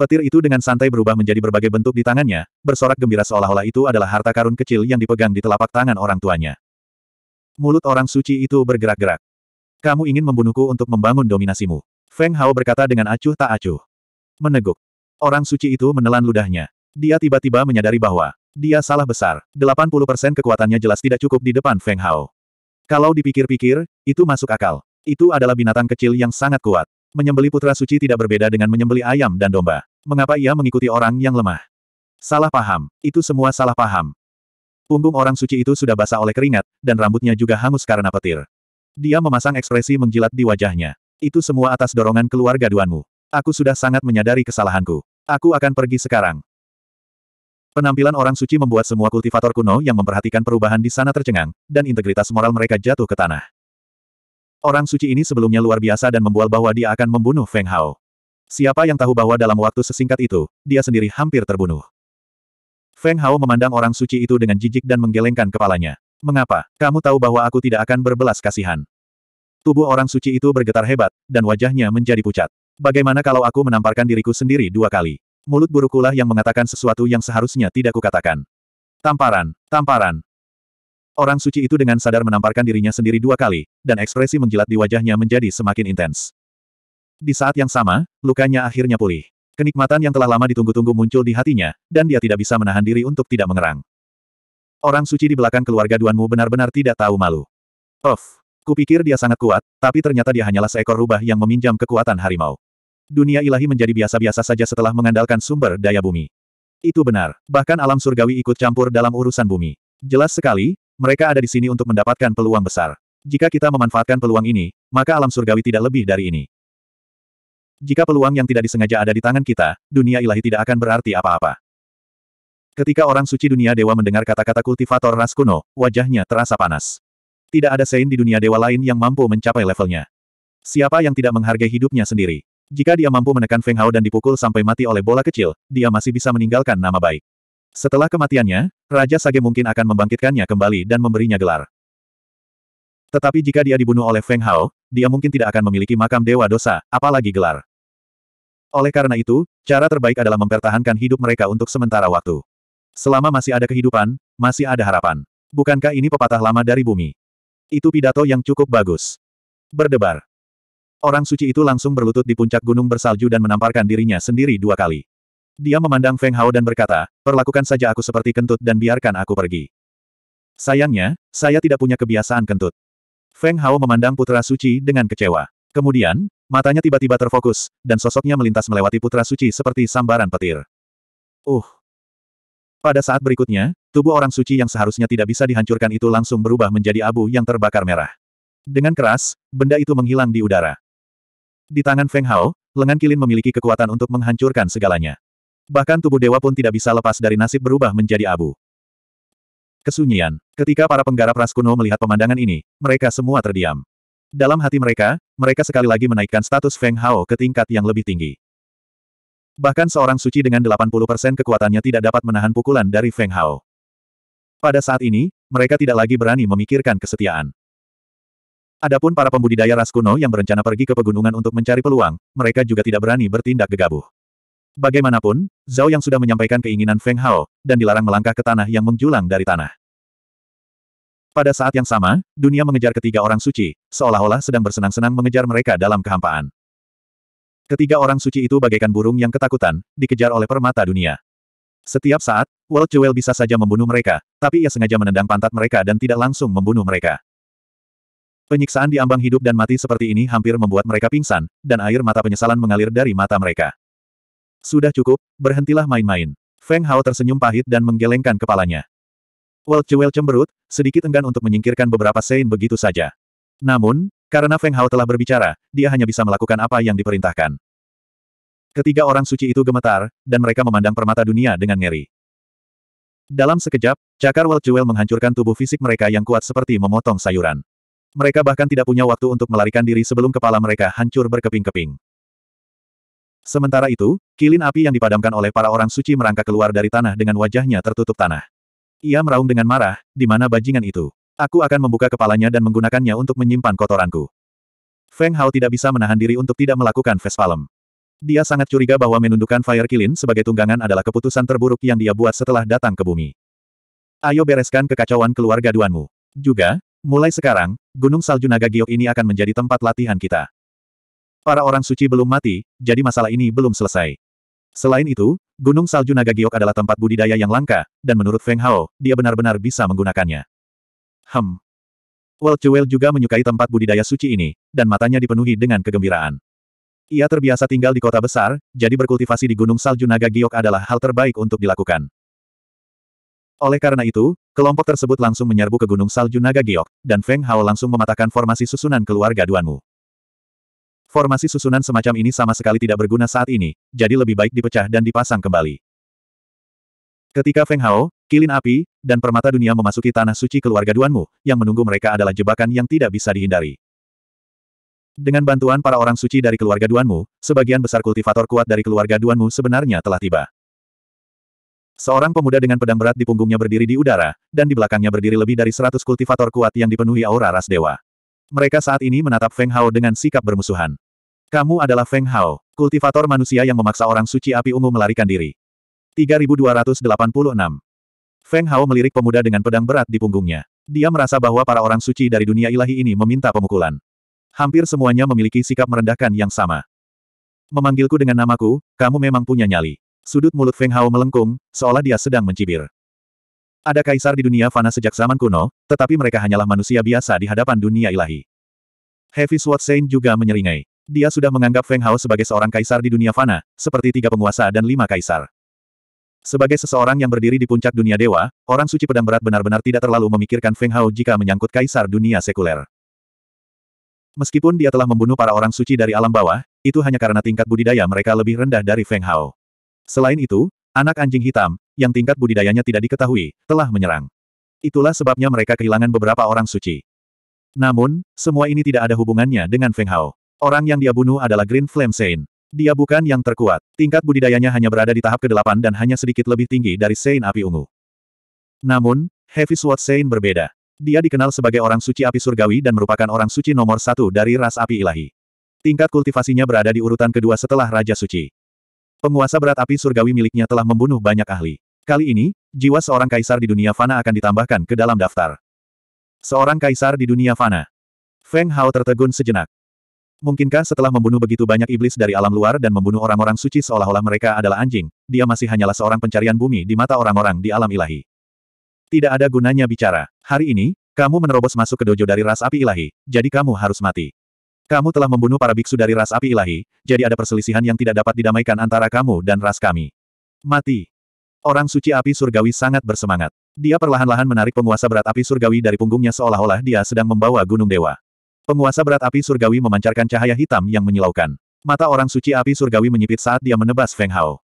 Petir itu dengan santai berubah menjadi berbagai bentuk di tangannya, bersorak gembira seolah-olah itu adalah harta karun kecil yang dipegang di telapak tangan orang tuanya. Mulut orang suci itu bergerak-gerak. Kamu ingin membunuhku untuk membangun dominasimu. Feng Hao berkata dengan acuh tak acuh. Meneguk. Orang suci itu menelan ludahnya. Dia tiba-tiba menyadari bahwa dia salah besar. 80% kekuatannya jelas tidak cukup di depan Feng Hao. Kalau dipikir-pikir, itu masuk akal. Itu adalah binatang kecil yang sangat kuat. Menyembeli putra suci tidak berbeda dengan menyembeli ayam dan domba. Mengapa ia mengikuti orang yang lemah? Salah paham. Itu semua salah paham. Punggung orang suci itu sudah basah oleh keringat, dan rambutnya juga hangus karena petir. Dia memasang ekspresi menjilat di wajahnya. Itu semua atas dorongan keluarga duanmu. Aku sudah sangat menyadari kesalahanku. Aku akan pergi sekarang. Penampilan orang suci membuat semua kultivator kuno yang memperhatikan perubahan di sana tercengang, dan integritas moral mereka jatuh ke tanah. Orang suci ini sebelumnya luar biasa dan membual bahwa dia akan membunuh Feng Hao. Siapa yang tahu bahwa dalam waktu sesingkat itu, dia sendiri hampir terbunuh. Feng Hao memandang orang suci itu dengan jijik dan menggelengkan kepalanya. Mengapa? Kamu tahu bahwa aku tidak akan berbelas kasihan. Tubuh orang suci itu bergetar hebat, dan wajahnya menjadi pucat. Bagaimana kalau aku menamparkan diriku sendiri dua kali? Mulut burukulah yang mengatakan sesuatu yang seharusnya tidak kukatakan. Tamparan, tamparan. Orang suci itu dengan sadar menamparkan dirinya sendiri dua kali, dan ekspresi menjilat di wajahnya menjadi semakin intens. Di saat yang sama, lukanya akhirnya pulih. Kenikmatan yang telah lama ditunggu-tunggu muncul di hatinya, dan dia tidak bisa menahan diri untuk tidak mengerang. Orang suci di belakang keluarga Duanmu benar-benar tidak tahu malu. Of, kupikir dia sangat kuat, tapi ternyata dia hanyalah seekor rubah yang meminjam kekuatan harimau dunia ilahi menjadi biasa-biasa saja setelah mengandalkan sumber daya bumi. Itu benar, bahkan alam surgawi ikut campur dalam urusan bumi. Jelas sekali, mereka ada di sini untuk mendapatkan peluang besar. Jika kita memanfaatkan peluang ini, maka alam surgawi tidak lebih dari ini. Jika peluang yang tidak disengaja ada di tangan kita, dunia ilahi tidak akan berarti apa-apa. Ketika orang suci dunia dewa mendengar kata-kata kultivator ras kuno, wajahnya terasa panas. Tidak ada Sein di dunia dewa lain yang mampu mencapai levelnya. Siapa yang tidak menghargai hidupnya sendiri? Jika dia mampu menekan Feng Hao dan dipukul sampai mati oleh bola kecil, dia masih bisa meninggalkan nama baik. Setelah kematiannya, Raja Sage mungkin akan membangkitkannya kembali dan memberinya gelar. Tetapi jika dia dibunuh oleh Feng Hao, dia mungkin tidak akan memiliki makam dewa dosa, apalagi gelar. Oleh karena itu, cara terbaik adalah mempertahankan hidup mereka untuk sementara waktu. Selama masih ada kehidupan, masih ada harapan. Bukankah ini pepatah lama dari bumi? Itu pidato yang cukup bagus. Berdebar. Orang suci itu langsung berlutut di puncak gunung bersalju dan menamparkan dirinya sendiri dua kali. Dia memandang Feng Hao dan berkata, perlakukan saja aku seperti kentut dan biarkan aku pergi. Sayangnya, saya tidak punya kebiasaan kentut. Feng Hao memandang putra suci dengan kecewa. Kemudian, matanya tiba-tiba terfokus, dan sosoknya melintas melewati putra suci seperti sambaran petir. Uh! Pada saat berikutnya, tubuh orang suci yang seharusnya tidak bisa dihancurkan itu langsung berubah menjadi abu yang terbakar merah. Dengan keras, benda itu menghilang di udara. Di tangan Feng Hao, lengan kilin memiliki kekuatan untuk menghancurkan segalanya. Bahkan tubuh dewa pun tidak bisa lepas dari nasib berubah menjadi abu. Kesunyian. Ketika para penggarap ras kuno melihat pemandangan ini, mereka semua terdiam. Dalam hati mereka, mereka sekali lagi menaikkan status Feng Hao ke tingkat yang lebih tinggi. Bahkan seorang suci dengan 80% kekuatannya tidak dapat menahan pukulan dari Feng Hao. Pada saat ini, mereka tidak lagi berani memikirkan kesetiaan. Adapun para pembudidaya ras kuno yang berencana pergi ke pegunungan untuk mencari peluang, mereka juga tidak berani bertindak gegabah. Bagaimanapun, Zhao yang sudah menyampaikan keinginan Feng Hao, dan dilarang melangkah ke tanah yang menjulang dari tanah. Pada saat yang sama, dunia mengejar ketiga orang suci, seolah-olah sedang bersenang-senang mengejar mereka dalam kehampaan. Ketiga orang suci itu bagaikan burung yang ketakutan, dikejar oleh permata dunia. Setiap saat, World Jewel bisa saja membunuh mereka, tapi ia sengaja menendang pantat mereka dan tidak langsung membunuh mereka. Penyiksaan di ambang hidup dan mati seperti ini hampir membuat mereka pingsan, dan air mata penyesalan mengalir dari mata mereka. Sudah cukup, berhentilah main-main. Feng Hao tersenyum pahit dan menggelengkan kepalanya. World Jewel cemberut, sedikit enggan untuk menyingkirkan beberapa Sein begitu saja. Namun, karena Feng Hao telah berbicara, dia hanya bisa melakukan apa yang diperintahkan. Ketiga orang suci itu gemetar, dan mereka memandang permata dunia dengan ngeri. Dalam sekejap, cakar World Jewel menghancurkan tubuh fisik mereka yang kuat seperti memotong sayuran. Mereka bahkan tidak punya waktu untuk melarikan diri sebelum kepala mereka hancur berkeping-keping. Sementara itu, kilin api yang dipadamkan oleh para orang suci merangkak keluar dari tanah dengan wajahnya tertutup tanah. Ia meraung dengan marah, di mana bajingan itu? Aku akan membuka kepalanya dan menggunakannya untuk menyimpan kotoranku. Feng Hao tidak bisa menahan diri untuk tidak melakukan Vespalem. Dia sangat curiga bahwa menundukkan Fire Kilin sebagai tunggangan adalah keputusan terburuk yang dia buat setelah datang ke bumi. Ayo bereskan kekacauan keluarga Duanmu. Juga, mulai sekarang, Gunung Salju Naga Giok ini akan menjadi tempat latihan kita. Para orang suci belum mati, jadi masalah ini belum selesai. Selain itu, Gunung Salju Naga Giok adalah tempat budidaya yang langka, dan menurut Feng Hao, dia benar-benar bisa menggunakannya. Hem. World Jewel juga menyukai tempat budidaya suci ini, dan matanya dipenuhi dengan kegembiraan. Ia terbiasa tinggal di kota besar, jadi berkultivasi di Gunung Salju Naga Giok adalah hal terbaik untuk dilakukan. Oleh karena itu, kelompok tersebut langsung menyerbu ke Gunung Salju Naga Giok, dan Feng Hao langsung mematahkan formasi susunan keluarga Duanmu. Formasi susunan semacam ini sama sekali tidak berguna saat ini, jadi lebih baik dipecah dan dipasang kembali. Ketika Feng Hao, kilin api, dan permata dunia memasuki tanah suci keluarga Duanmu, yang menunggu mereka adalah jebakan yang tidak bisa dihindari. Dengan bantuan para orang suci dari keluarga Duanmu, sebagian besar kultivator kuat dari keluarga Duanmu sebenarnya telah tiba. Seorang pemuda dengan pedang berat di punggungnya berdiri di udara, dan di belakangnya berdiri lebih dari seratus kultivator kuat yang dipenuhi aura ras dewa. Mereka saat ini menatap Feng Hao dengan sikap bermusuhan. Kamu adalah Feng Hao, kultivator manusia yang memaksa orang suci api ungu melarikan diri. 3286. Feng Hao melirik pemuda dengan pedang berat di punggungnya. Dia merasa bahwa para orang suci dari dunia ilahi ini meminta pemukulan. Hampir semuanya memiliki sikap merendahkan yang sama. Memanggilku dengan namaku, kamu memang punya nyali. Sudut mulut Feng Hao melengkung, seolah dia sedang mencibir. Ada kaisar di dunia fana sejak zaman kuno, tetapi mereka hanyalah manusia biasa di hadapan dunia ilahi. Heavy Sword Saint juga menyeringai. Dia sudah menganggap Feng Hao sebagai seorang kaisar di dunia fana, seperti tiga penguasa dan lima kaisar. Sebagai seseorang yang berdiri di puncak dunia dewa, orang suci pedang berat benar-benar tidak terlalu memikirkan Feng Hao jika menyangkut kaisar dunia sekuler. Meskipun dia telah membunuh para orang suci dari alam bawah, itu hanya karena tingkat budidaya mereka lebih rendah dari Feng Hao. Selain itu, anak anjing hitam, yang tingkat budidayanya tidak diketahui, telah menyerang. Itulah sebabnya mereka kehilangan beberapa orang suci. Namun, semua ini tidak ada hubungannya dengan Feng Hao. Orang yang dia bunuh adalah Green Flame Saint. Dia bukan yang terkuat. Tingkat budidayanya hanya berada di tahap ke-8 dan hanya sedikit lebih tinggi dari Sein Api Ungu. Namun, Heavy Sword Sein berbeda. Dia dikenal sebagai orang suci api surgawi dan merupakan orang suci nomor satu dari ras api ilahi. Tingkat kultivasinya berada di urutan kedua setelah Raja Suci. Penguasa berat api surgawi miliknya telah membunuh banyak ahli. Kali ini, jiwa seorang kaisar di dunia fana akan ditambahkan ke dalam daftar. Seorang kaisar di dunia fana. Feng Hao tertegun sejenak. Mungkinkah setelah membunuh begitu banyak iblis dari alam luar dan membunuh orang-orang suci seolah-olah mereka adalah anjing, dia masih hanyalah seorang pencarian bumi di mata orang-orang di alam ilahi. Tidak ada gunanya bicara. Hari ini, kamu menerobos masuk ke dojo dari ras api ilahi, jadi kamu harus mati. Kamu telah membunuh para biksu dari ras api ilahi, jadi ada perselisihan yang tidak dapat didamaikan antara kamu dan ras kami. Mati. Orang suci api surgawi sangat bersemangat. Dia perlahan-lahan menarik penguasa berat api surgawi dari punggungnya seolah-olah dia sedang membawa gunung dewa. Penguasa berat api surgawi memancarkan cahaya hitam yang menyilaukan. Mata orang suci api surgawi menyipit saat dia menebas Feng Hao.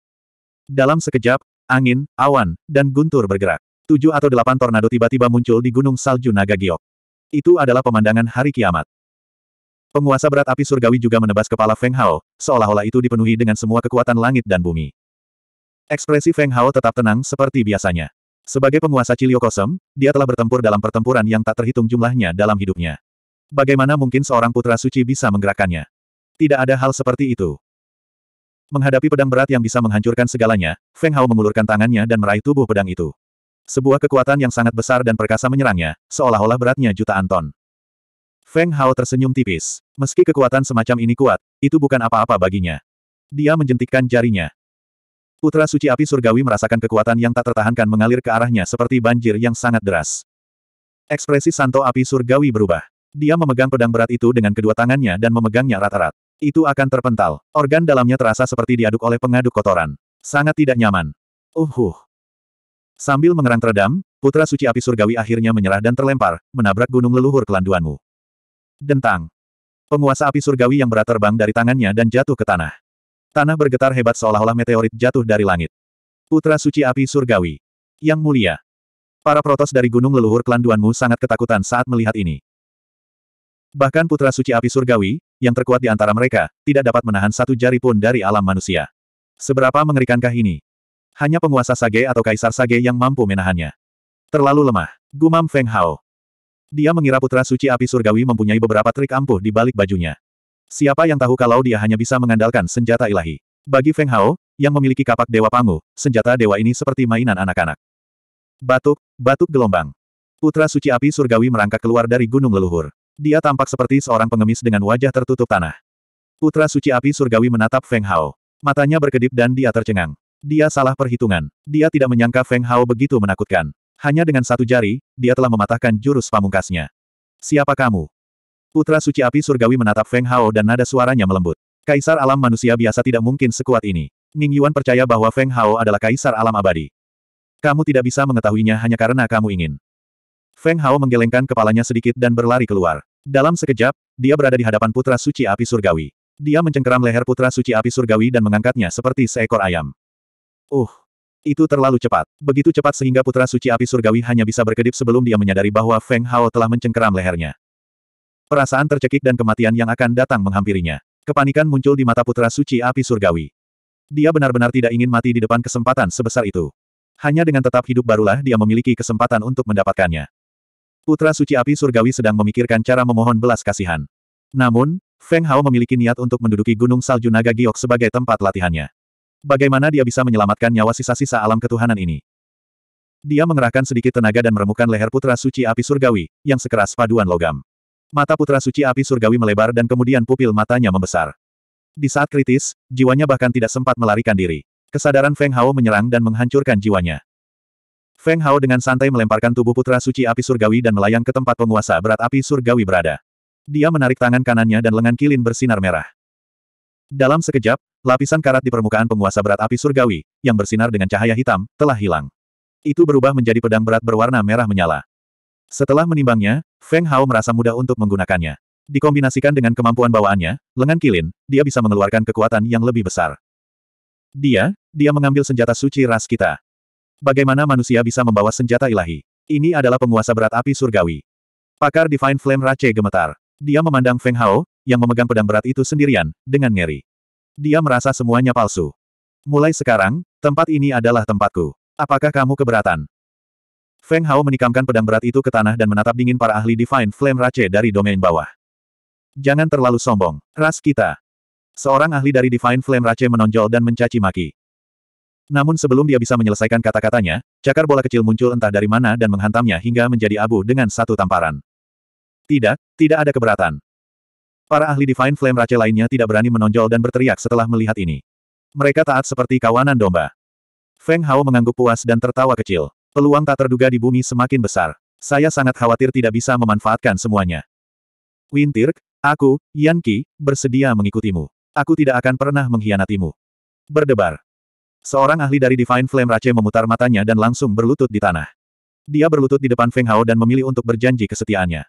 Dalam sekejap, angin, awan, dan guntur bergerak. Tujuh atau delapan tornado tiba-tiba muncul di gunung salju naga giok. Itu adalah pemandangan hari kiamat. Penguasa berat api surgawi juga menebas kepala Feng Hao, seolah-olah itu dipenuhi dengan semua kekuatan langit dan bumi. Ekspresi Feng Hao tetap tenang seperti biasanya. Sebagai penguasa Cilio Kosem, dia telah bertempur dalam pertempuran yang tak terhitung jumlahnya dalam hidupnya. Bagaimana mungkin seorang putra suci bisa menggerakkannya? Tidak ada hal seperti itu. Menghadapi pedang berat yang bisa menghancurkan segalanya, Feng Hao mengulurkan tangannya dan meraih tubuh pedang itu. Sebuah kekuatan yang sangat besar dan perkasa menyerangnya, seolah-olah beratnya jutaan ton. Feng Hao tersenyum tipis. Meski kekuatan semacam ini kuat, itu bukan apa-apa baginya. Dia menjentikkan jarinya. Putra suci api surgawi merasakan kekuatan yang tak tertahankan mengalir ke arahnya seperti banjir yang sangat deras. Ekspresi Santo api surgawi berubah. Dia memegang pedang berat itu dengan kedua tangannya dan memegangnya rat-rat. Itu akan terpental. Organ dalamnya terasa seperti diaduk oleh pengaduk kotoran. Sangat tidak nyaman. Uhuh. Sambil mengerang teredam, putra suci api surgawi akhirnya menyerah dan terlempar, menabrak gunung leluhur kelanduanmu. Dentang. Penguasa api surgawi yang berat terbang dari tangannya dan jatuh ke tanah. Tanah bergetar hebat seolah-olah meteorit jatuh dari langit. Putra suci api surgawi. Yang mulia. Para protos dari gunung leluhur kelanduanmu sangat ketakutan saat melihat ini. Bahkan putra suci api surgawi, yang terkuat di antara mereka, tidak dapat menahan satu jari pun dari alam manusia. Seberapa mengerikankah ini? Hanya penguasa Sage atau kaisar Sage yang mampu menahannya. Terlalu lemah. Gumam Feng Hao. Dia mengira putra suci api surgawi mempunyai beberapa trik ampuh di balik bajunya. Siapa yang tahu kalau dia hanya bisa mengandalkan senjata ilahi. Bagi Feng Hao, yang memiliki kapak dewa pangu, senjata dewa ini seperti mainan anak-anak. Batuk, batuk gelombang. Putra suci api surgawi merangkak keluar dari gunung leluhur. Dia tampak seperti seorang pengemis dengan wajah tertutup tanah. Putra suci api surgawi menatap Feng Hao. Matanya berkedip dan dia tercengang. Dia salah perhitungan. Dia tidak menyangka Feng Hao begitu menakutkan. Hanya dengan satu jari, dia telah mematahkan jurus pamungkasnya. Siapa kamu? Putra suci api surgawi menatap Feng Hao dan nada suaranya melembut. Kaisar alam manusia biasa tidak mungkin sekuat ini. Ning Yuan percaya bahwa Feng Hao adalah kaisar alam abadi. Kamu tidak bisa mengetahuinya hanya karena kamu ingin. Feng Hao menggelengkan kepalanya sedikit dan berlari keluar. Dalam sekejap, dia berada di hadapan putra suci api surgawi. Dia mencengkeram leher putra suci api surgawi dan mengangkatnya seperti seekor ayam. Uh, itu terlalu cepat. Begitu cepat sehingga putra suci api surgawi hanya bisa berkedip sebelum dia menyadari bahwa Feng Hao telah mencengkeram lehernya. Perasaan tercekik dan kematian yang akan datang menghampirinya. Kepanikan muncul di mata putra suci api surgawi. Dia benar-benar tidak ingin mati di depan kesempatan sebesar itu. Hanya dengan tetap hidup barulah dia memiliki kesempatan untuk mendapatkannya. Putra suci api surgawi sedang memikirkan cara memohon belas kasihan. Namun, Feng Hao memiliki niat untuk menduduki Gunung Salju Naga Giok sebagai tempat latihannya. Bagaimana dia bisa menyelamatkan nyawa sisa-sisa alam ketuhanan ini? Dia mengerahkan sedikit tenaga dan meremukkan leher putra suci api surgawi, yang sekeras paduan logam. Mata putra suci api surgawi melebar dan kemudian pupil matanya membesar. Di saat kritis, jiwanya bahkan tidak sempat melarikan diri. Kesadaran Feng Hao menyerang dan menghancurkan jiwanya. Feng Hao dengan santai melemparkan tubuh putra suci api surgawi dan melayang ke tempat penguasa berat api surgawi berada. Dia menarik tangan kanannya dan lengan kilin bersinar merah. Dalam sekejap, lapisan karat di permukaan penguasa berat api surgawi, yang bersinar dengan cahaya hitam, telah hilang. Itu berubah menjadi pedang berat berwarna merah menyala. Setelah menimbangnya, Feng Hao merasa mudah untuk menggunakannya. Dikombinasikan dengan kemampuan bawaannya, lengan kilin, dia bisa mengeluarkan kekuatan yang lebih besar. Dia, dia mengambil senjata suci ras kita. Bagaimana manusia bisa membawa senjata ilahi? Ini adalah penguasa berat api surgawi. Pakar Divine Flame Rache gemetar. Dia memandang Feng Hao, yang memegang pedang berat itu sendirian, dengan ngeri. Dia merasa semuanya palsu. Mulai sekarang, tempat ini adalah tempatku. Apakah kamu keberatan? Feng Hao menikamkan pedang berat itu ke tanah dan menatap dingin para ahli Divine Flame Rache dari domain bawah. Jangan terlalu sombong. Ras kita. Seorang ahli dari Divine Flame Rache menonjol dan mencaci maki. Namun sebelum dia bisa menyelesaikan kata-katanya, cakar bola kecil muncul entah dari mana dan menghantamnya hingga menjadi abu dengan satu tamparan. Tidak, tidak ada keberatan. Para ahli Divine Flame Rache lainnya tidak berani menonjol dan berteriak setelah melihat ini. Mereka taat seperti kawanan domba. Feng Hao mengangguk puas dan tertawa kecil. Peluang tak terduga di bumi semakin besar. Saya sangat khawatir tidak bisa memanfaatkan semuanya. Wintir, aku, Yan Qi, bersedia mengikutimu. Aku tidak akan pernah mengkhianatimu. Berdebar. Seorang ahli dari Divine Flame Rache memutar matanya dan langsung berlutut di tanah. Dia berlutut di depan Feng Hao dan memilih untuk berjanji kesetiaannya.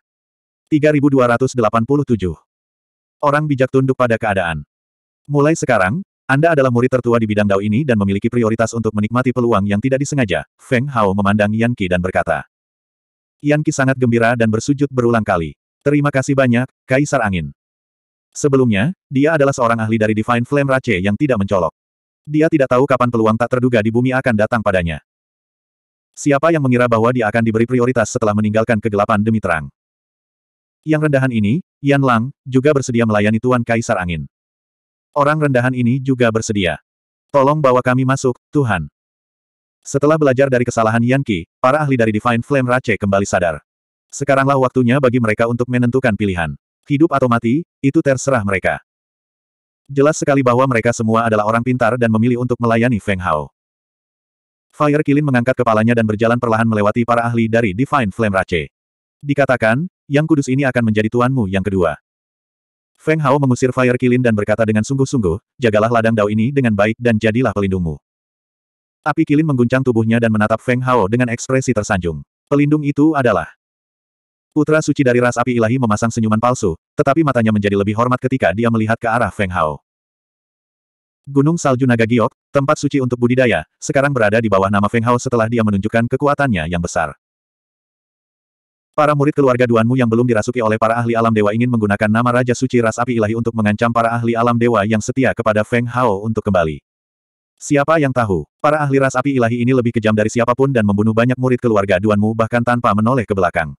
3287 Orang bijak tunduk pada keadaan. Mulai sekarang, Anda adalah murid tertua di bidang dao ini dan memiliki prioritas untuk menikmati peluang yang tidak disengaja. Feng Hao memandang Yan Qi dan berkata. Yan Qi sangat gembira dan bersujud berulang kali. Terima kasih banyak, Kaisar Angin. Sebelumnya, dia adalah seorang ahli dari Divine Flame Rache yang tidak mencolok. Dia tidak tahu kapan peluang tak terduga di bumi akan datang padanya. Siapa yang mengira bahwa dia akan diberi prioritas setelah meninggalkan kegelapan demi terang? Yang rendahan ini, Yan Lang, juga bersedia melayani Tuan Kaisar Angin. Orang rendahan ini juga bersedia. Tolong bawa kami masuk, Tuhan. Setelah belajar dari kesalahan Yan Qi, para ahli dari Divine Flame Rache kembali sadar. Sekaranglah waktunya bagi mereka untuk menentukan pilihan. Hidup atau mati, itu terserah mereka. Jelas sekali bahwa mereka semua adalah orang pintar dan memilih untuk melayani Feng Hao. Fire Kilin mengangkat kepalanya dan berjalan perlahan melewati para ahli dari Divine Flame Rache. Dikatakan, yang kudus ini akan menjadi tuanmu yang kedua. Feng Hao mengusir Fire Kilin dan berkata dengan sungguh-sungguh, jagalah ladang dao ini dengan baik dan jadilah pelindungmu. Api Kilin mengguncang tubuhnya dan menatap Feng Hao dengan ekspresi tersanjung. Pelindung itu adalah Putra suci dari ras api ilahi memasang senyuman palsu, tetapi matanya menjadi lebih hormat ketika dia melihat ke arah Feng Hao. Gunung Salju Naga Giok, tempat suci untuk budidaya, sekarang berada di bawah nama Feng Hao setelah dia menunjukkan kekuatannya yang besar. Para murid keluarga Duanmu yang belum dirasuki oleh para ahli alam dewa ingin menggunakan nama Raja Suci Ras Api Ilahi untuk mengancam para ahli alam dewa yang setia kepada Feng Hao untuk kembali. Siapa yang tahu, para ahli ras api ilahi ini lebih kejam dari siapa pun dan membunuh banyak murid keluarga Duanmu bahkan tanpa menoleh ke belakang.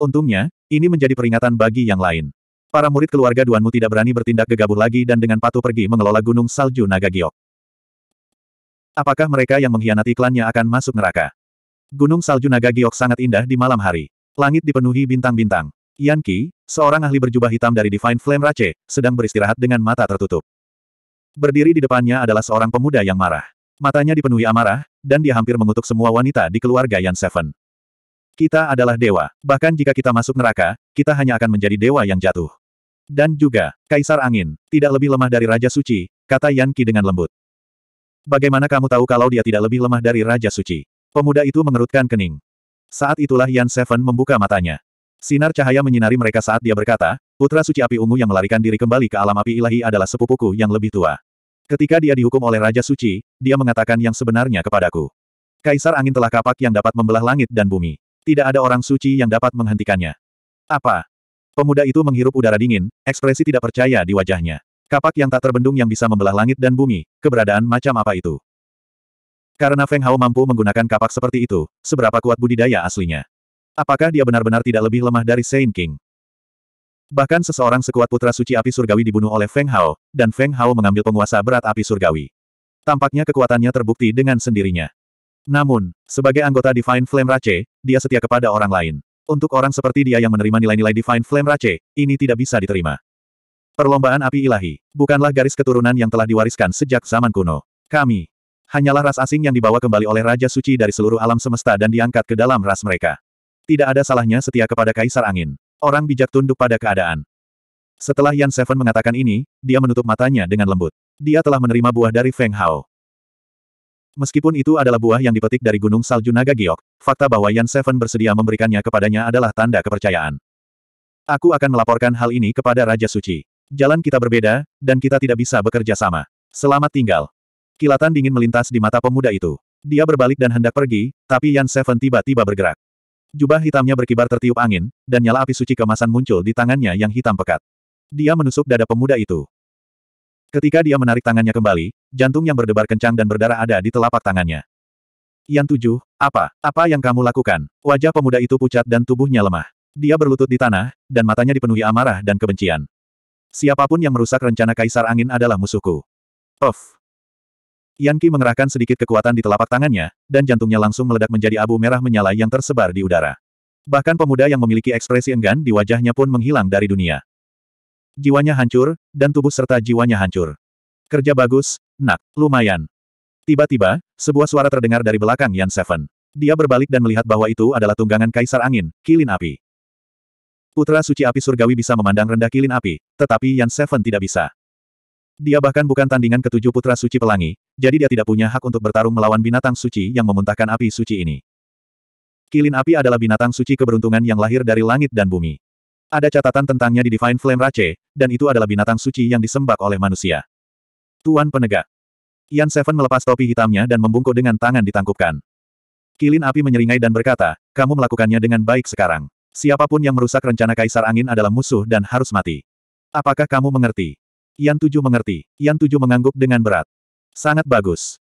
Untungnya, ini menjadi peringatan bagi yang lain. Para murid keluarga Duanmu tidak berani bertindak gegabah lagi dan dengan patuh pergi mengelola gunung salju naga giok. Apakah mereka yang mengkhianati klannya akan masuk neraka? Gunung salju naga giok sangat indah di malam hari. Langit dipenuhi bintang-bintang. Yan Qi, seorang ahli berjubah hitam dari Divine Flame Rache, sedang beristirahat dengan mata tertutup. Berdiri di depannya adalah seorang pemuda yang marah. Matanya dipenuhi amarah, dan dia hampir mengutuk semua wanita di keluarga Yan Seven. Kita adalah dewa. Bahkan jika kita masuk neraka, kita hanya akan menjadi dewa yang jatuh. Dan juga, Kaisar Angin, tidak lebih lemah dari Raja Suci, kata Yan Qi dengan lembut. Bagaimana kamu tahu kalau dia tidak lebih lemah dari Raja Suci? Pemuda itu mengerutkan kening. Saat itulah Yan Seven membuka matanya. Sinar cahaya menyinari mereka saat dia berkata, Putra Suci Api Ungu yang melarikan diri kembali ke alam api ilahi adalah sepupuku yang lebih tua. Ketika dia dihukum oleh Raja Suci, dia mengatakan yang sebenarnya kepadaku. Kaisar angin telah kapak yang dapat membelah langit dan bumi. Tidak ada orang suci yang dapat menghentikannya. Apa? Pemuda itu menghirup udara dingin, ekspresi tidak percaya di wajahnya. Kapak yang tak terbendung yang bisa membelah langit dan bumi, keberadaan macam apa itu? Karena Feng Hao mampu menggunakan kapak seperti itu, seberapa kuat budidaya aslinya? Apakah dia benar-benar tidak lebih lemah dari Saint King? Bahkan seseorang sekuat putra suci api surgawi dibunuh oleh Feng Hao, dan Feng Hao mengambil penguasa berat api surgawi. Tampaknya kekuatannya terbukti dengan sendirinya. Namun, sebagai anggota Divine Flame Rache, dia setia kepada orang lain. Untuk orang seperti dia yang menerima nilai-nilai Divine Flame Rache, ini tidak bisa diterima. Perlombaan api ilahi, bukanlah garis keturunan yang telah diwariskan sejak zaman kuno. Kami, hanyalah ras asing yang dibawa kembali oleh Raja Suci dari seluruh alam semesta dan diangkat ke dalam ras mereka. Tidak ada salahnya setia kepada Kaisar Angin. Orang bijak tunduk pada keadaan. Setelah Yan Seven mengatakan ini, dia menutup matanya dengan lembut. Dia telah menerima buah dari Feng Hao. Meskipun itu adalah buah yang dipetik dari Gunung Salju Naga Giok, fakta bahwa Yan Seven bersedia memberikannya kepadanya adalah tanda kepercayaan. Aku akan melaporkan hal ini kepada Raja Suci. Jalan kita berbeda, dan kita tidak bisa bekerja sama. Selamat tinggal. Kilatan dingin melintas di mata pemuda itu. Dia berbalik dan hendak pergi, tapi Yan Seven tiba-tiba bergerak. Jubah hitamnya berkibar tertiup angin, dan nyala api suci kemasan muncul di tangannya yang hitam pekat. Dia menusuk dada pemuda itu. Ketika dia menarik tangannya kembali, jantung yang berdebar kencang dan berdarah ada di telapak tangannya. Yan tujuh, apa, apa yang kamu lakukan? Wajah pemuda itu pucat dan tubuhnya lemah. Dia berlutut di tanah, dan matanya dipenuhi amarah dan kebencian. Siapa pun yang merusak rencana Kaisar Angin adalah musuhku. Puff. Yanki mengerahkan sedikit kekuatan di telapak tangannya, dan jantungnya langsung meledak menjadi abu merah menyala yang tersebar di udara. Bahkan pemuda yang memiliki ekspresi enggan di wajahnya pun menghilang dari dunia. Jiwanya hancur, dan tubuh serta jiwanya hancur. Kerja bagus, nak, lumayan. Tiba-tiba, sebuah suara terdengar dari belakang Yan Seven. Dia berbalik dan melihat bahwa itu adalah tunggangan Kaisar Angin, Kilin Api. Putra suci api surgawi bisa memandang rendah kilin api, tetapi Yan Seven tidak bisa. Dia bahkan bukan tandingan ketujuh putra suci pelangi, jadi dia tidak punya hak untuk bertarung melawan binatang suci yang memuntahkan api suci ini. Kilin api adalah binatang suci keberuntungan yang lahir dari langit dan bumi. Ada catatan tentangnya di Divine Flame Rache, dan itu adalah binatang suci yang disembah oleh manusia. Tuan penegak. Yan Seven melepas topi hitamnya dan membungkuk dengan tangan ditangkupkan. Kilin api menyeringai dan berkata, kamu melakukannya dengan baik sekarang. Siapa pun yang merusak rencana Kaisar Angin adalah musuh dan harus mati. Apakah kamu mengerti? Yan Tujuh mengerti. Yan Tujuh mengangguk dengan berat. Sangat bagus.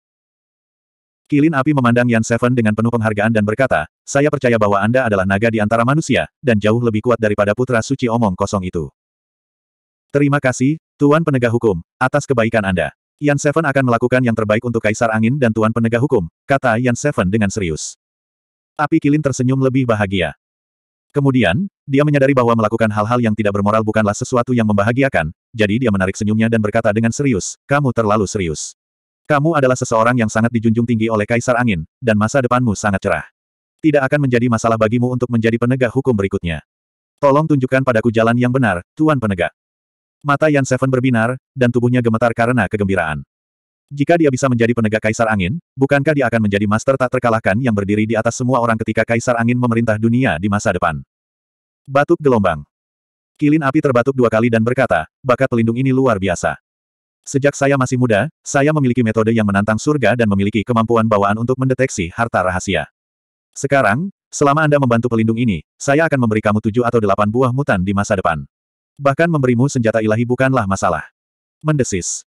Kilin api memandang Yan Seven dengan penuh penghargaan dan berkata, saya percaya bahwa Anda adalah naga di antara manusia, dan jauh lebih kuat daripada putra suci omong kosong itu. Terima kasih, Tuan Penegak Hukum, atas kebaikan Anda. Yan Seven akan melakukan yang terbaik untuk Kaisar Angin dan Tuan Penegak Hukum, kata Yan Seven dengan serius. Api Kilin tersenyum lebih bahagia. Kemudian, dia menyadari bahwa melakukan hal-hal yang tidak bermoral bukanlah sesuatu yang membahagiakan, jadi dia menarik senyumnya dan berkata dengan serius, kamu terlalu serius. Kamu adalah seseorang yang sangat dijunjung tinggi oleh Kaisar Angin, dan masa depanmu sangat cerah. Tidak akan menjadi masalah bagimu untuk menjadi penegak hukum berikutnya. Tolong tunjukkan padaku jalan yang benar, Tuan Penegak. Mata Yan Seven berbinar, dan tubuhnya gemetar karena kegembiraan. Jika dia bisa menjadi penegak Kaisar Angin, bukankah dia akan menjadi master tak terkalahkan yang berdiri di atas semua orang ketika Kaisar Angin memerintah dunia di masa depan? Batuk gelombang. Kilin api terbatuk dua kali dan berkata, bakat pelindung ini luar biasa. Sejak saya masih muda, saya memiliki metode yang menantang surga dan memiliki kemampuan bawaan untuk mendeteksi harta rahasia. Sekarang, selama Anda membantu pelindung ini, saya akan memberi kamu tujuh atau delapan buah mutan di masa depan. Bahkan memberimu senjata ilahi bukanlah masalah. Mendesis.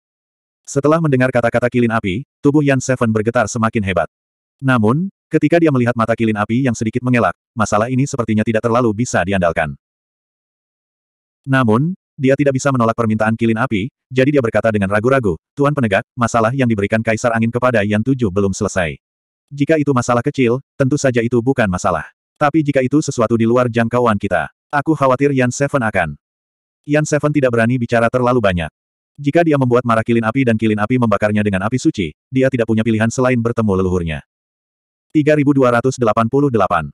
Setelah mendengar kata-kata kilin api, tubuh Yan Seven bergetar semakin hebat. Namun, ketika dia melihat mata kilin api yang sedikit mengelak, masalah ini sepertinya tidak terlalu bisa diandalkan. Namun, dia tidak bisa menolak permintaan kilin api, jadi dia berkata dengan ragu-ragu, Tuan Penegak, masalah yang diberikan Kaisar Angin kepada Yan Tujuh belum selesai. Jika itu masalah kecil, tentu saja itu bukan masalah. Tapi jika itu sesuatu di luar jangkauan kita, aku khawatir Yan Seven akan. Yan Seven tidak berani bicara terlalu banyak. Jika dia membuat marah kilin api dan kilin api membakarnya dengan api suci, dia tidak punya pilihan selain bertemu leluhurnya. 3288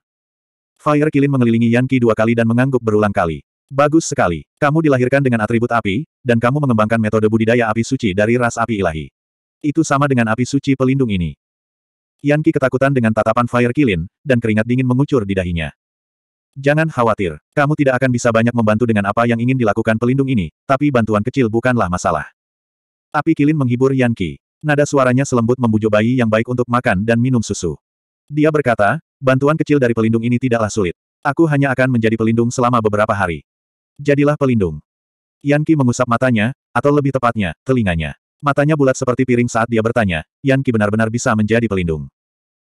Fire Kilin mengelilingi Yanki dua kali dan mengangguk berulang kali. Bagus sekali. Kamu dilahirkan dengan atribut api, dan kamu mengembangkan metode budidaya api suci dari ras api ilahi. Itu sama dengan api suci pelindung ini. Yanki ketakutan dengan tatapan Fire Kilin, dan keringat dingin mengucur di dahinya. Jangan khawatir, kamu tidak akan bisa banyak membantu dengan apa yang ingin dilakukan pelindung ini, tapi bantuan kecil bukanlah masalah. Api kilin menghibur Yanki. Nada suaranya selembut membujuk bayi yang baik untuk makan dan minum susu. Dia berkata, bantuan kecil dari pelindung ini tidaklah sulit. Aku hanya akan menjadi pelindung selama beberapa hari. Jadilah pelindung. Yanki mengusap matanya, atau lebih tepatnya, telinganya. Matanya bulat seperti piring saat dia bertanya, Yanki benar-benar bisa menjadi pelindung.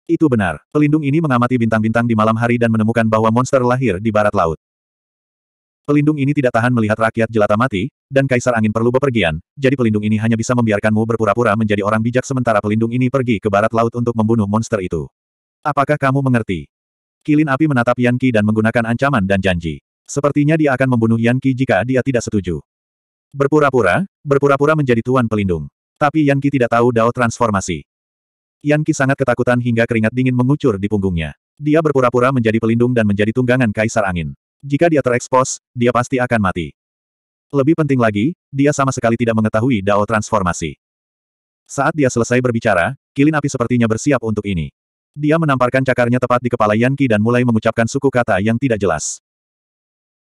Itu benar. Pelindung ini mengamati bintang-bintang di malam hari dan menemukan bahwa monster lahir di barat laut. Pelindung ini tidak tahan melihat rakyat jelata mati, dan Kaisar Angin perlu bepergian, jadi pelindung ini hanya bisa membiarkanmu berpura-pura menjadi orang bijak sementara pelindung ini pergi ke barat laut untuk membunuh monster itu. Apakah kamu mengerti? Kilin api menatap Yanki dan menggunakan ancaman dan janji. Sepertinya dia akan membunuh Yanki jika dia tidak setuju. Berpura-pura, berpura-pura menjadi tuan pelindung. Tapi Yanki tidak tahu dao transformasi. Yanki sangat ketakutan hingga keringat dingin mengucur di punggungnya. Dia berpura-pura menjadi pelindung dan menjadi tunggangan Kaisar Angin. Jika dia terekspos, dia pasti akan mati. Lebih penting lagi, dia sama sekali tidak mengetahui dao transformasi. Saat dia selesai berbicara, kilin api sepertinya bersiap untuk ini. Dia menamparkan cakarnya tepat di kepala Yanki dan mulai mengucapkan suku kata yang tidak jelas.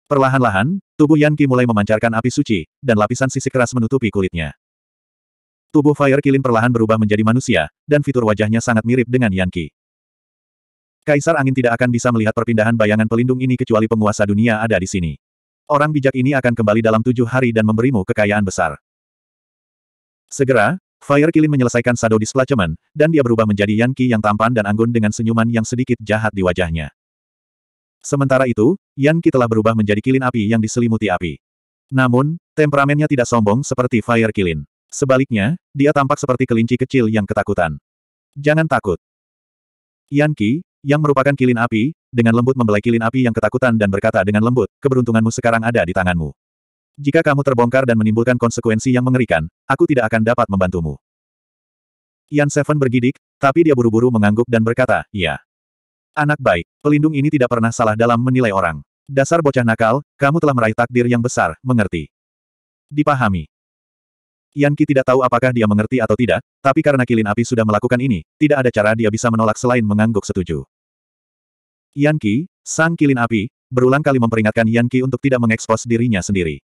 Perlahan-lahan, tubuh Yanki mulai memancarkan api suci, dan lapisan sisik keras menutupi kulitnya. Tubuh Fire Kilin perlahan berubah menjadi manusia, dan fitur wajahnya sangat mirip dengan Yanki. Kaisar Angin tidak akan bisa melihat perpindahan bayangan pelindung ini kecuali penguasa dunia ada di sini. Orang bijak ini akan kembali dalam tujuh hari dan memberimu kekayaan besar. Segera, Fire Kilin menyelesaikan Shadow Displacement, dan dia berubah menjadi Yanki yang tampan dan anggun dengan senyuman yang sedikit jahat di wajahnya. Sementara itu, Yanki telah berubah menjadi kilin api yang diselimuti api. Namun, temperamennya tidak sombong seperti Fire Kilin. Sebaliknya, dia tampak seperti kelinci kecil yang ketakutan. Jangan takut. Yan Qi, yang merupakan kilin api, dengan lembut membelai kilin api yang ketakutan dan berkata dengan lembut, keberuntunganmu sekarang ada di tanganmu. Jika kamu terbongkar dan menimbulkan konsekuensi yang mengerikan, aku tidak akan dapat membantumu. Yan Seven bergidik, tapi dia buru-buru mengangguk dan berkata, iya. Anak baik, pelindung ini tidak pernah salah dalam menilai orang. Dasar bocah nakal, kamu telah meraih takdir yang besar, mengerti. Dipahami. Yan Qi tidak tahu apakah dia mengerti atau tidak, tapi karena kilin api sudah melakukan ini, tidak ada cara dia bisa menolak selain mengangguk setuju. Yan Qi, sang kilin api, berulang kali memperingatkan Yan Qi untuk tidak mengekspos dirinya sendiri.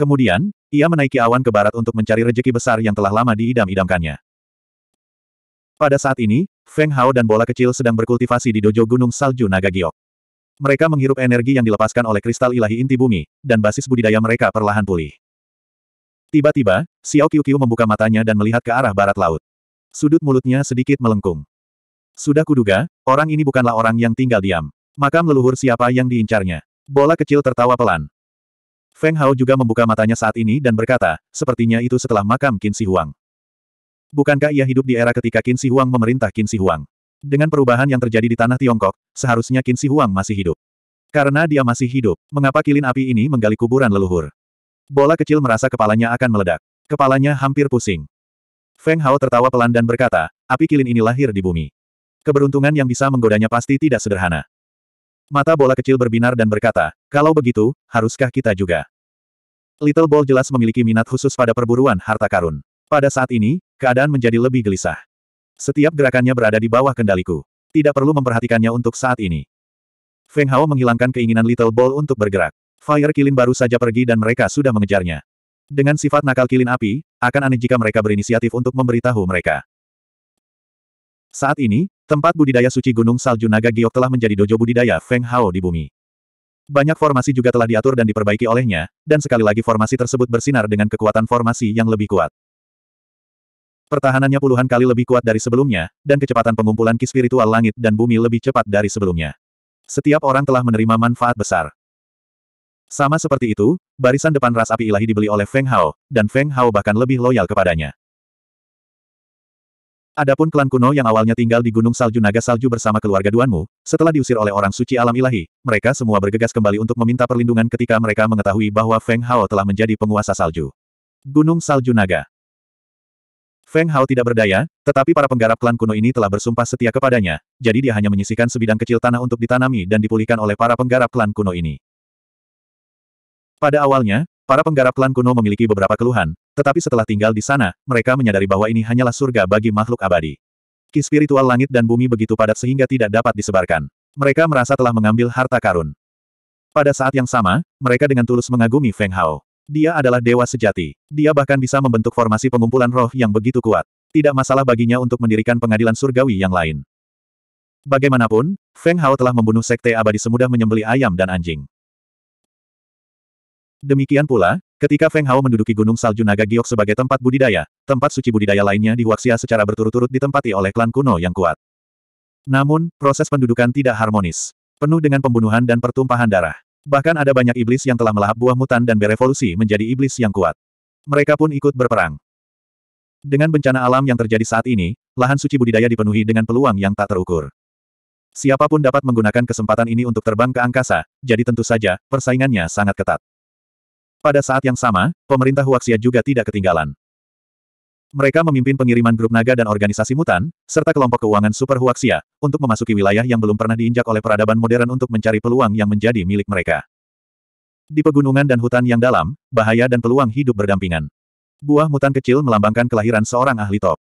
Kemudian, ia menaiki awan ke barat untuk mencari rejeki besar yang telah lama diidam-idamkannya. Pada saat ini, Feng Hao dan bola kecil sedang berkultivasi di dojo Gunung Salju Naga Giok. Mereka menghirup energi yang dilepaskan oleh kristal ilahi inti bumi, dan basis budidaya mereka perlahan pulih. Tiba-tiba, Xiao Qiu membuka matanya dan melihat ke arah barat laut. Sudut mulutnya sedikit melengkung. Sudah kuduga, orang ini bukanlah orang yang tinggal diam. Makam leluhur siapa yang diincarnya. Bola kecil tertawa pelan. Feng Hao juga membuka matanya saat ini dan berkata, sepertinya itu setelah makam Qin Shi Huang. Bukankah ia hidup di era ketika Qin Shi Huang memerintah Qin Shi Huang? Dengan perubahan yang terjadi di tanah Tiongkok, seharusnya Qin Shi Huang masih hidup. Karena dia masih hidup, mengapa kilin api ini menggali kuburan leluhur? Bola kecil merasa kepalanya akan meledak. Kepalanya hampir pusing. Feng Hao tertawa pelan dan berkata, api kilin ini lahir di bumi. Keberuntungan yang bisa menggodanya pasti tidak sederhana. Mata bola kecil berbinar dan berkata, kalau begitu, haruskah kita juga? Little Ball jelas memiliki minat khusus pada perburuan harta karun. Pada saat ini, keadaan menjadi lebih gelisah. Setiap gerakannya berada di bawah kendaliku. Tidak perlu memperhatikannya untuk saat ini. Feng Hao menghilangkan keinginan Little Ball untuk bergerak. Fire Kilin baru saja pergi dan mereka sudah mengejarnya. Dengan sifat nakal Kilin api, akan aneh jika mereka berinisiatif untuk memberitahu mereka. Saat ini, tempat budidaya suci Gunung Salju Naga Giok telah menjadi dojo budidaya Feng Hao di bumi. Banyak formasi juga telah diatur dan diperbaiki olehnya, dan sekali lagi formasi tersebut bersinar dengan kekuatan formasi yang lebih kuat. Pertahanannya puluhan kali lebih kuat dari sebelumnya, dan kecepatan pengumpulan ki spiritual langit dan bumi lebih cepat dari sebelumnya. Setiap orang telah menerima manfaat besar. Sama seperti itu, barisan depan ras api ilahi dibeli oleh Feng Hao, dan Feng Hao bahkan lebih loyal kepadanya. Adapun klan kuno yang awalnya tinggal di Gunung Salju Naga Salju bersama keluarga Duanmu, setelah diusir oleh orang suci alam ilahi, mereka semua bergegas kembali untuk meminta perlindungan ketika mereka mengetahui bahwa Feng Hao telah menjadi penguasa salju. Gunung Salju Naga Feng Hao tidak berdaya, tetapi para penggarap klan kuno ini telah bersumpah setia kepadanya, jadi dia hanya menyisikan sebidang kecil tanah untuk ditanami dan dipulihkan oleh para penggarap klan kuno ini. Pada awalnya, para penggarap klan kuno memiliki beberapa keluhan, tetapi setelah tinggal di sana, mereka menyadari bahwa ini hanyalah surga bagi makhluk abadi. Ki spiritual langit dan bumi begitu padat sehingga tidak dapat disebarkan. Mereka merasa telah mengambil harta karun. Pada saat yang sama, mereka dengan tulus mengagumi Feng Hao. Dia adalah dewa sejati. Dia bahkan bisa membentuk formasi pengumpulan roh yang begitu kuat. Tidak masalah baginya untuk mendirikan pengadilan surgawi yang lain. Bagaimanapun, Feng Hao telah membunuh sekte abadi semudah menyembeli ayam dan anjing. Demikian pula, ketika Feng Hao menduduki Gunung Salju Naga Giok sebagai tempat budidaya, tempat suci budidaya lainnya di Huaxia secara berturut-turut ditempati oleh klan kuno yang kuat. Namun, proses pendudukan tidak harmonis. Penuh dengan pembunuhan dan pertumpahan darah. Bahkan ada banyak iblis yang telah melahap buah mutan dan berevolusi menjadi iblis yang kuat. Mereka pun ikut berperang. Dengan bencana alam yang terjadi saat ini, lahan suci budidaya dipenuhi dengan peluang yang tak terukur. Siapa pun dapat menggunakan kesempatan ini untuk terbang ke angkasa, jadi tentu saja, persaingannya sangat ketat. Pada saat yang sama, pemerintah Huaxia juga tidak ketinggalan. Mereka memimpin pengiriman grup naga dan organisasi mutan, serta kelompok keuangan Super Huaxia, untuk memasuki wilayah yang belum pernah diinjak oleh peradaban modern untuk mencari peluang yang menjadi milik mereka. Di pegunungan dan hutan yang dalam, bahaya dan peluang hidup berdampingan. Buah mutan kecil melambangkan kelahiran seorang ahli top.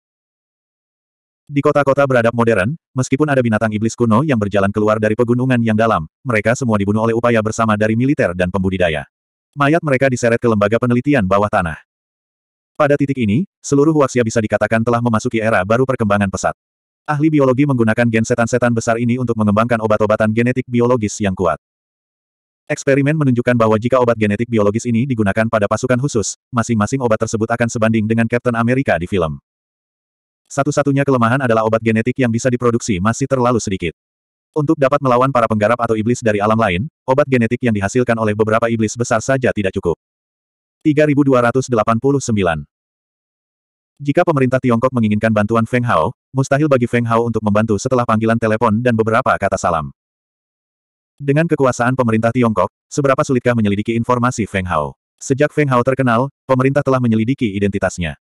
Di kota-kota beradab modern, meskipun ada binatang iblis kuno yang berjalan keluar dari pegunungan yang dalam, mereka semua dibunuh oleh upaya bersama dari militer dan pembudidaya. Mayat mereka diseret ke lembaga penelitian bawah tanah. Pada titik ini, seluruh Huaxia bisa dikatakan telah memasuki era baru perkembangan pesat. Ahli biologi menggunakan gen setan-setan besar ini untuk mengembangkan obat-obatan genetik biologis yang kuat. Eksperimen menunjukkan bahwa jika obat genetik biologis ini digunakan pada pasukan khusus, masing-masing obat tersebut akan sebanding dengan Captain America di film. Satu-satunya kelemahan adalah obat genetik yang bisa diproduksi masih terlalu sedikit. Untuk dapat melawan para penggarap atau iblis dari alam lain, obat genetik yang dihasilkan oleh beberapa iblis besar saja tidak cukup. 3289 Jika pemerintah Tiongkok menginginkan bantuan Feng Hao, mustahil bagi Feng Hao untuk membantu setelah panggilan telepon dan beberapa kata salam. Dengan kekuasaan pemerintah Tiongkok, seberapa sulitkah menyelidiki informasi Feng Hao? Sejak Feng Hao terkenal, pemerintah telah menyelidiki identitasnya.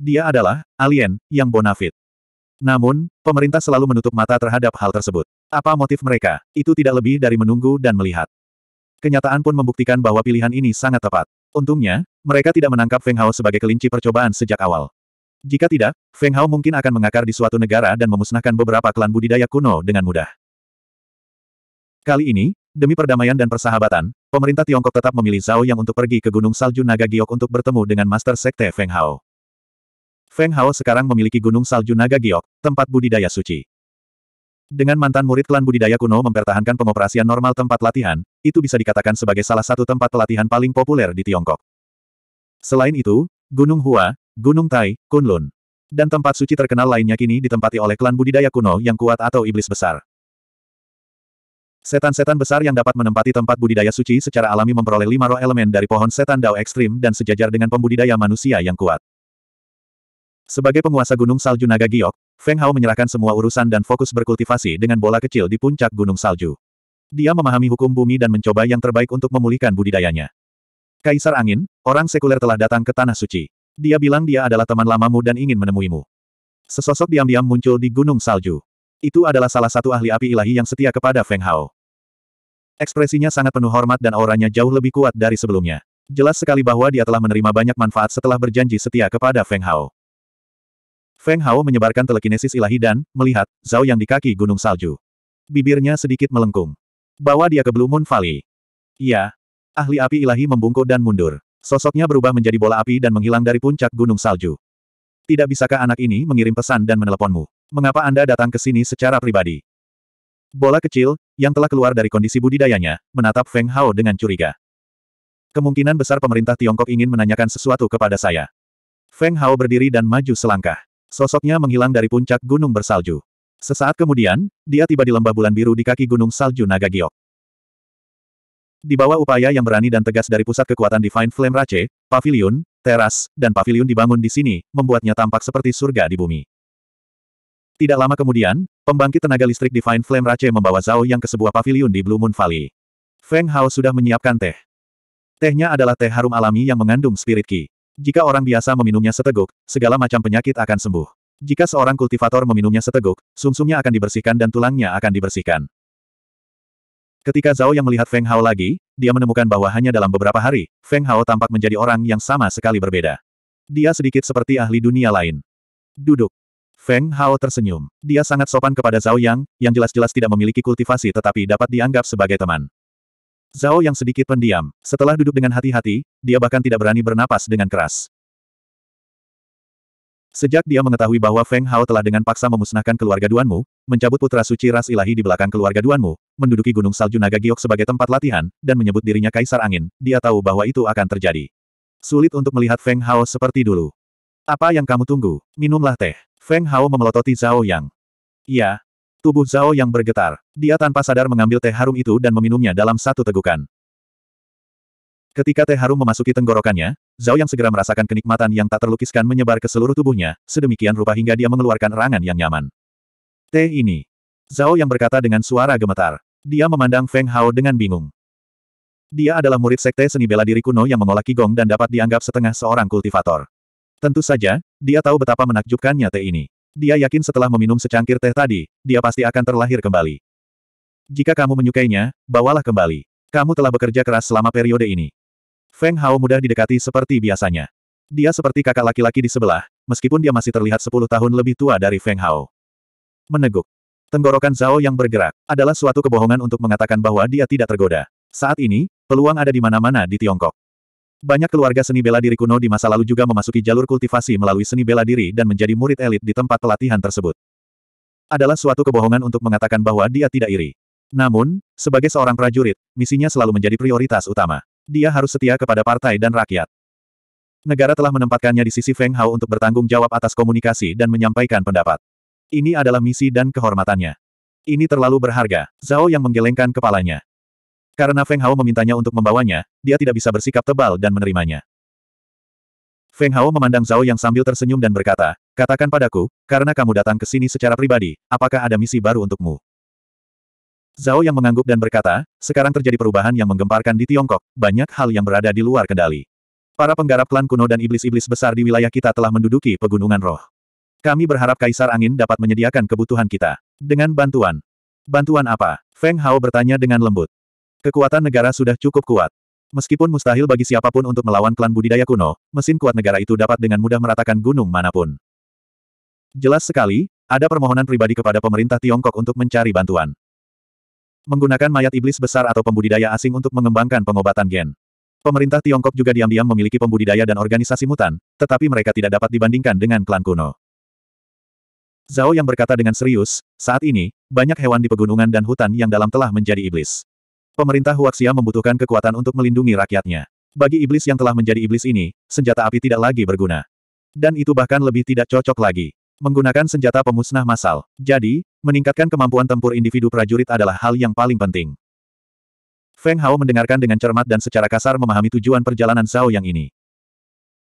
Dia adalah alien yang bonafit. Namun, pemerintah selalu menutup mata terhadap hal tersebut. Apa motif mereka? Itu tidak lebih dari menunggu dan melihat. Kenyataan pun membuktikan bahwa pilihan ini sangat tepat. Untungnya, mereka tidak menangkap Feng Hao sebagai kelinci percobaan sejak awal. Jika tidak, Feng Hao mungkin akan mengakar di suatu negara dan memusnahkan beberapa klan budidaya kuno dengan mudah. Kali ini, demi perdamaian dan persahabatan, pemerintah Tiongkok tetap memilih Zhao Yang untuk pergi ke Gunung Salju Naga Giok untuk bertemu dengan Master Sekte Feng Hao. Feng Hao sekarang memiliki Gunung Salju Naga Giok, tempat budidaya suci. Dengan mantan murid klan budidaya kuno mempertahankan pengoperasian normal tempat latihan, itu bisa dikatakan sebagai salah satu tempat pelatihan paling populer di Tiongkok. Selain itu, Gunung Hua, Gunung Tai, Kunlun, dan tempat suci terkenal lainnya kini ditempati oleh klan budidaya kuno yang kuat atau iblis besar. Setan-setan besar yang dapat menempati tempat budidaya suci secara alami memperoleh lima roh elemen dari pohon setan Dao ekstrim dan sejajar dengan pembudidaya manusia yang kuat. Sebagai penguasa Gunung Salju Naga Giok, Feng Hao menyerahkan semua urusan dan fokus berkultivasi dengan bola kecil di puncak gunung salju. Dia memahami hukum bumi dan mencoba yang terbaik untuk memulihkan budidayanya. Kaisar Angin, orang sekuler telah datang ke Tanah Suci. Dia bilang dia adalah teman lamamu dan ingin menemuimu. Sesosok diam-diam muncul di gunung salju. Itu adalah salah satu ahli api ilahi yang setia kepada Feng Hao. Ekspresinya sangat penuh hormat dan auranya jauh lebih kuat dari sebelumnya. Jelas sekali bahwa dia telah menerima banyak manfaat setelah berjanji setia kepada Feng Hao. Feng Hao menyebarkan telekinesis ilahi dan, melihat, Zhao yang di kaki gunung salju. Bibirnya sedikit melengkung. Bawa dia ke Blue Moon Valley. Iya. Ahli api ilahi membungkuk dan mundur. Sosoknya berubah menjadi bola api dan menghilang dari puncak gunung salju. Tidak bisakah anak ini mengirim pesan dan meneleponmu? Mengapa Anda datang ke sini secara pribadi? Bola kecil, yang telah keluar dari kondisi budidayanya, menatap Feng Hao dengan curiga. Kemungkinan besar pemerintah Tiongkok ingin menanyakan sesuatu kepada saya. Feng Hao berdiri dan maju selangkah. Sosoknya menghilang dari puncak gunung bersalju. Sesaat kemudian, dia tiba di lembah bulan biru di kaki gunung salju Naga Giok. Di bawah upaya yang berani dan tegas dari pusat kekuatan Divine Flame Rache, pavilion, teras, dan pavilion dibangun di sini, membuatnya tampak seperti surga di bumi. Tidak lama kemudian, pembangkit tenaga listrik Divine Flame Rache membawa Zhao yang ke sebuah pavilion di Blue Moon Valley. Feng Hao sudah menyiapkan teh. Tehnya adalah teh harum alami yang mengandung spirit ki. Jika orang biasa meminumnya seteguk, segala macam penyakit akan sembuh. Jika seorang kultivator meminumnya seteguk, sumsumnya akan dibersihkan dan tulangnya akan dibersihkan. Ketika Zhao yang melihat Feng Hao lagi, dia menemukan bahwa hanya dalam beberapa hari, Feng Hao tampak menjadi orang yang sama sekali berbeda. Dia sedikit seperti ahli dunia lain. Duduk. Feng Hao tersenyum. Dia sangat sopan kepada Zhao Yang, yang jelas-jelas tidak memiliki kultivasi tetapi dapat dianggap sebagai teman. Zhao yang sedikit pendiam. Setelah duduk dengan hati-hati, dia bahkan tidak berani bernapas dengan keras. Sejak dia mengetahui bahwa Feng Hao telah dengan paksa memusnahkan keluarga Duanmu, mencabut putra suci ras ilahi di belakang keluarga Duanmu, menduduki Gunung Salju Naga Giok sebagai tempat latihan, dan menyebut dirinya Kaisar Angin, dia tahu bahwa itu akan terjadi. Sulit untuk melihat Feng Hao seperti dulu. Apa yang kamu tunggu? Minumlah teh. Feng Hao memelototi Zhao Yang. Iya, Tubuh Zhao yang bergetar. Dia tanpa sadar mengambil teh harum itu dan meminumnya dalam satu tegukan. Ketika teh harum memasuki tenggorokannya, Zhao yang segera merasakan kenikmatan yang tak terlukiskan menyebar ke seluruh tubuhnya, sedemikian rupa hingga dia mengeluarkan erangan yang nyaman. Teh ini. Zhao yang berkata dengan suara gemetar. Dia memandang Feng Hao dengan bingung. Dia adalah murid sekte seni bela diri kuno yang mengolah Qigong dan dapat dianggap setengah seorang kultivator. Tentu saja, dia tahu betapa menakjubkannya teh ini. Dia yakin setelah meminum secangkir teh tadi, dia pasti akan terlahir kembali. Jika kamu menyukainya, bawalah kembali. Kamu telah bekerja keras selama periode ini. Feng Hao mudah didekati seperti biasanya. Dia seperti kakak laki-laki di sebelah, meskipun dia masih terlihat 10 tahun lebih tua dari Feng Hao. Meneguk. Tenggorokan Zhao yang bergerak, adalah suatu kebohongan untuk mengatakan bahwa dia tidak tergoda. Saat ini, peluang ada di mana-mana di Tiongkok. Banyak keluarga seni bela diri kuno di masa lalu juga memasuki jalur kultivasi melalui seni bela diri dan menjadi murid elit di tempat pelatihan tersebut. Adalah suatu kebohongan untuk mengatakan bahwa dia tidak iri. Namun, sebagai seorang prajurit, misinya selalu menjadi prioritas utama. Dia harus setia kepada partai dan rakyat. Negara telah menempatkannya di sisi Feng Hao untuk bertanggung jawab atas komunikasi dan menyampaikan pendapat. Ini adalah misi dan kehormatannya. Ini terlalu berharga. Zhao yang menggelengkan kepalanya. Karena Feng Hao memintanya untuk membawanya, dia tidak bisa bersikap tebal dan menerimanya. Feng Hao memandang Zhao yang sambil tersenyum dan berkata, katakan padaku, karena kamu datang ke sini secara pribadi, apakah ada misi baru untukmu? Zhao yang mengangguk dan berkata, sekarang terjadi perubahan yang menggemparkan di Tiongkok, banyak hal yang berada di luar kendali. Para penggarap klan kuno dan iblis-iblis besar di wilayah kita telah menduduki pegunungan roh. Kami berharap Kaisar Angin dapat menyediakan kebutuhan kita. Dengan bantuan. Bantuan apa? Feng Hao bertanya dengan lembut. Kekuatan negara sudah cukup kuat. Meskipun mustahil bagi siapa pun untuk melawan klan budidaya kuno, mesin kuat negara itu dapat dengan mudah meratakan gunung mana pun. Jelas sekali, ada permohonan pribadi kepada pemerintah Tiongkok untuk mencari bantuan. Menggunakan mayat iblis besar atau pembudidaya asing untuk mengembangkan pengobatan gen. Pemerintah Tiongkok juga diam-diam memiliki pembudidaya dan organisasi mutan, tetapi mereka tidak dapat dibandingkan dengan klan kuno. Zhao yang berkata dengan serius, saat ini, banyak hewan di pegunungan dan hutan yang dalam telah menjadi iblis. Pemerintah Huaxia membutuhkan kekuatan untuk melindungi rakyatnya. Bagi iblis yang telah menjadi iblis ini, senjata api tidak lagi berguna. Dan itu bahkan lebih tidak cocok lagi. Menggunakan senjata pemusnah massal. Jadi, meningkatkan kemampuan tempur individu prajurit adalah hal yang paling penting. Feng Hao mendengarkan dengan cermat dan secara kasar memahami tujuan perjalanan Zhao yang ini.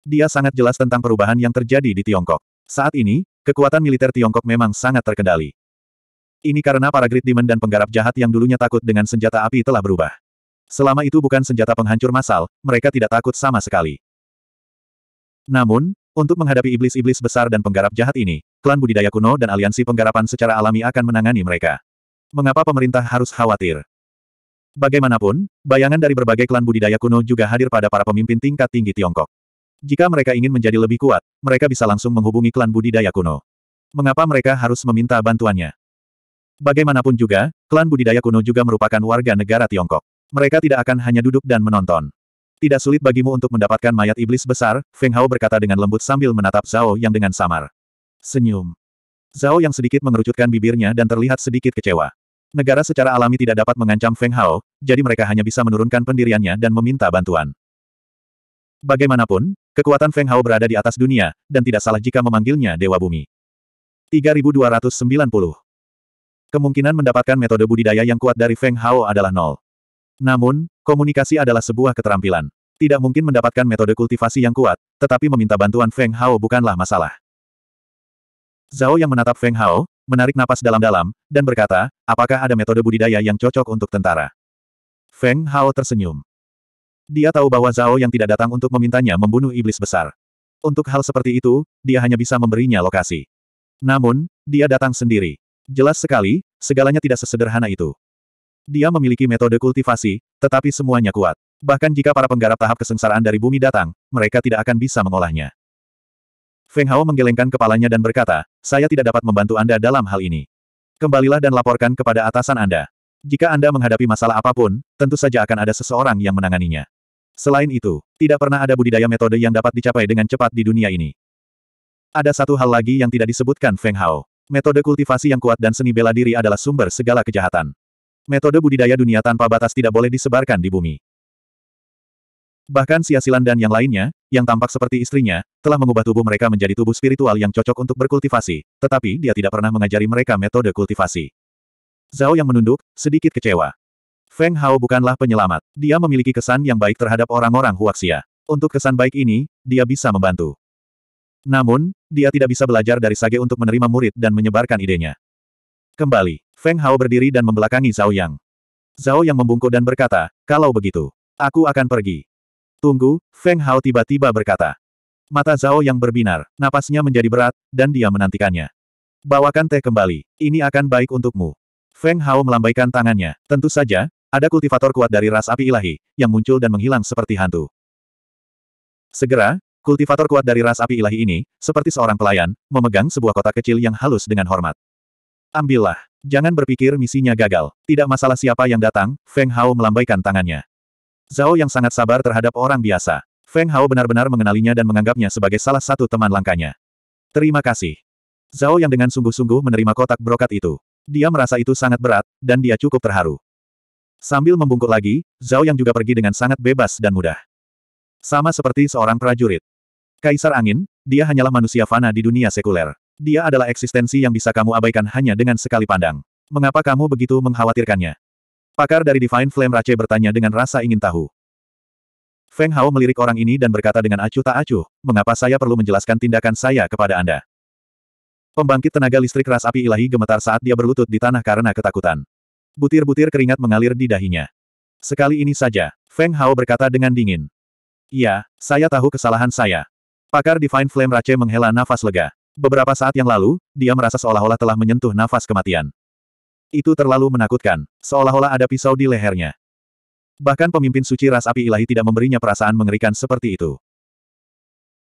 Dia sangat jelas tentang perubahan yang terjadi di Tiongkok. Saat ini, kekuatan militer Tiongkok memang sangat terkendali. Ini karena para Great Demon dan penggarap jahat yang dulunya takut dengan senjata api telah berubah. Selama itu bukan senjata penghancur massal, mereka tidak takut sama sekali. Namun, untuk menghadapi iblis-iblis besar dan penggarap jahat ini, klan budidaya kuno dan aliansi penggarapan secara alami akan menangani mereka. Mengapa pemerintah harus khawatir? Bagaimanapun, bayangan dari berbagai klan budidaya kuno juga hadir pada para pemimpin tingkat tinggi Tiongkok. Jika mereka ingin menjadi lebih kuat, mereka bisa langsung menghubungi klan budidaya kuno. Mengapa mereka harus meminta bantuannya? Bagaimanapun juga, klan budidaya kuno juga merupakan warga negara Tiongkok. Mereka tidak akan hanya duduk dan menonton. Tidak sulit bagimu untuk mendapatkan mayat iblis besar, Feng Hao berkata dengan lembut sambil menatap Zhao yang dengan samar. Senyum. Zhao yang sedikit mengerucutkan bibirnya dan terlihat sedikit kecewa. Negara secara alami tidak dapat mengancam Feng Hao, jadi mereka hanya bisa menurunkan pendiriannya dan meminta bantuan. Bagaimanapun, kekuatan Feng Hao berada di atas dunia, dan tidak salah jika memanggilnya Dewa Bumi. 3290 Kemungkinan mendapatkan metode budidaya yang kuat dari Feng Hao adalah nol. Namun, komunikasi adalah sebuah keterampilan. Tidak mungkin mendapatkan metode kultivasi yang kuat, tetapi meminta bantuan Feng Hao bukanlah masalah. Zhao yang menatap Feng Hao, menarik napas dalam-dalam, dan berkata, apakah ada metode budidaya yang cocok untuk tentara? Feng Hao tersenyum. Dia tahu bahwa Zhao yang tidak datang untuk memintanya membunuh iblis besar. Untuk hal seperti itu, dia hanya bisa memberinya lokasi. Namun, dia datang sendiri. Jelas sekali, segalanya tidak sesederhana itu. Dia memiliki metode kultivasi, tetapi semuanya kuat. Bahkan jika para penggarap tahap kesengsaraan dari bumi datang, mereka tidak akan bisa mengolahnya. Feng Hao menggelengkan kepalanya dan berkata, saya tidak dapat membantu Anda dalam hal ini. Kembalilah dan laporkan kepada atasan Anda. Jika Anda menghadapi masalah apa pun, tentu saja akan ada seseorang yang menanganinya. Selain itu, tidak pernah ada budidaya metode yang dapat dicapai dengan cepat di dunia ini. Ada satu hal lagi yang tidak disebutkan Feng Hao. Metode kultivasi yang kuat dan seni bela diri adalah sumber segala kejahatan. Metode budidaya dunia tanpa batas tidak boleh disebarkan di bumi. Bahkan Siasilan dan yang lainnya, yang tampak seperti istrinya, telah mengubah tubuh mereka menjadi tubuh spiritual yang cocok untuk berkultivasi, tetapi dia tidak pernah mengajari mereka metode kultivasi. Zhao yang menunduk, sedikit kecewa. Feng Hao bukanlah penyelamat. Dia memiliki kesan yang baik terhadap orang-orang Huaxia. Untuk kesan baik ini, dia bisa membantu. Namun, dia tidak bisa belajar dari Sage untuk menerima murid dan menyebarkan idenya. Kembali, Feng Hao berdiri dan membelakangi Zhao Yang. Zhao Yang membungkuk dan berkata, kalau begitu, aku akan pergi. Tunggu, Feng Hao tiba-tiba berkata. Mata Zhao Yang berbinar, napasnya menjadi berat, dan dia menantikannya. Bawakan teh kembali, ini akan baik untukmu. Feng Hao melambaikan tangannya. Tentu saja, ada kultivator kuat dari ras api ilahi, yang muncul dan menghilang seperti hantu. Segera, Kultivator kuat dari ras api ilahi ini, seperti seorang pelayan, memegang sebuah kotak kecil yang halus dengan hormat. Ambillah. Jangan berpikir misinya gagal. Tidak masalah siapa yang datang, Feng Hao melambaikan tangannya. Zhao yang sangat sabar terhadap orang biasa. Feng Hao benar-benar mengenalinya dan menganggapnya sebagai salah satu teman langkanya. Terima kasih. Zhao yang dengan sungguh-sungguh menerima kotak brokat itu. Dia merasa itu sangat berat, dan dia cukup terharu. Sambil membungkuk lagi, Zhao yang juga pergi dengan sangat bebas dan mudah. Sama seperti seorang prajurit. Kaisar Angin, dia hanyalah manusia fana di dunia sekuler. Dia adalah eksistensi yang bisa kamu abaikan hanya dengan sekali pandang. Mengapa kamu begitu mengkhawatirkannya? Pakar dari Divine Flame Rache bertanya dengan rasa ingin tahu. Feng Hao melirik orang ini dan berkata dengan acuh tak acuh, mengapa saya perlu menjelaskan tindakan saya kepada Anda? Pembangkit tenaga listrik ras api ilahi gemetar saat dia berlutut di tanah karena ketakutan. Butir-butir keringat mengalir di dahinya. Sekali ini saja, Feng Hao berkata dengan dingin. Iya, saya tahu kesalahan saya. Pakar Divine Flame Rache menghela nafas lega. Beberapa saat yang lalu, dia merasa seolah-olah telah menyentuh nafas kematian. Itu terlalu menakutkan, seolah-olah ada pisau di lehernya. Bahkan pemimpin suci ras api ilahi tidak memberinya perasaan mengerikan seperti itu.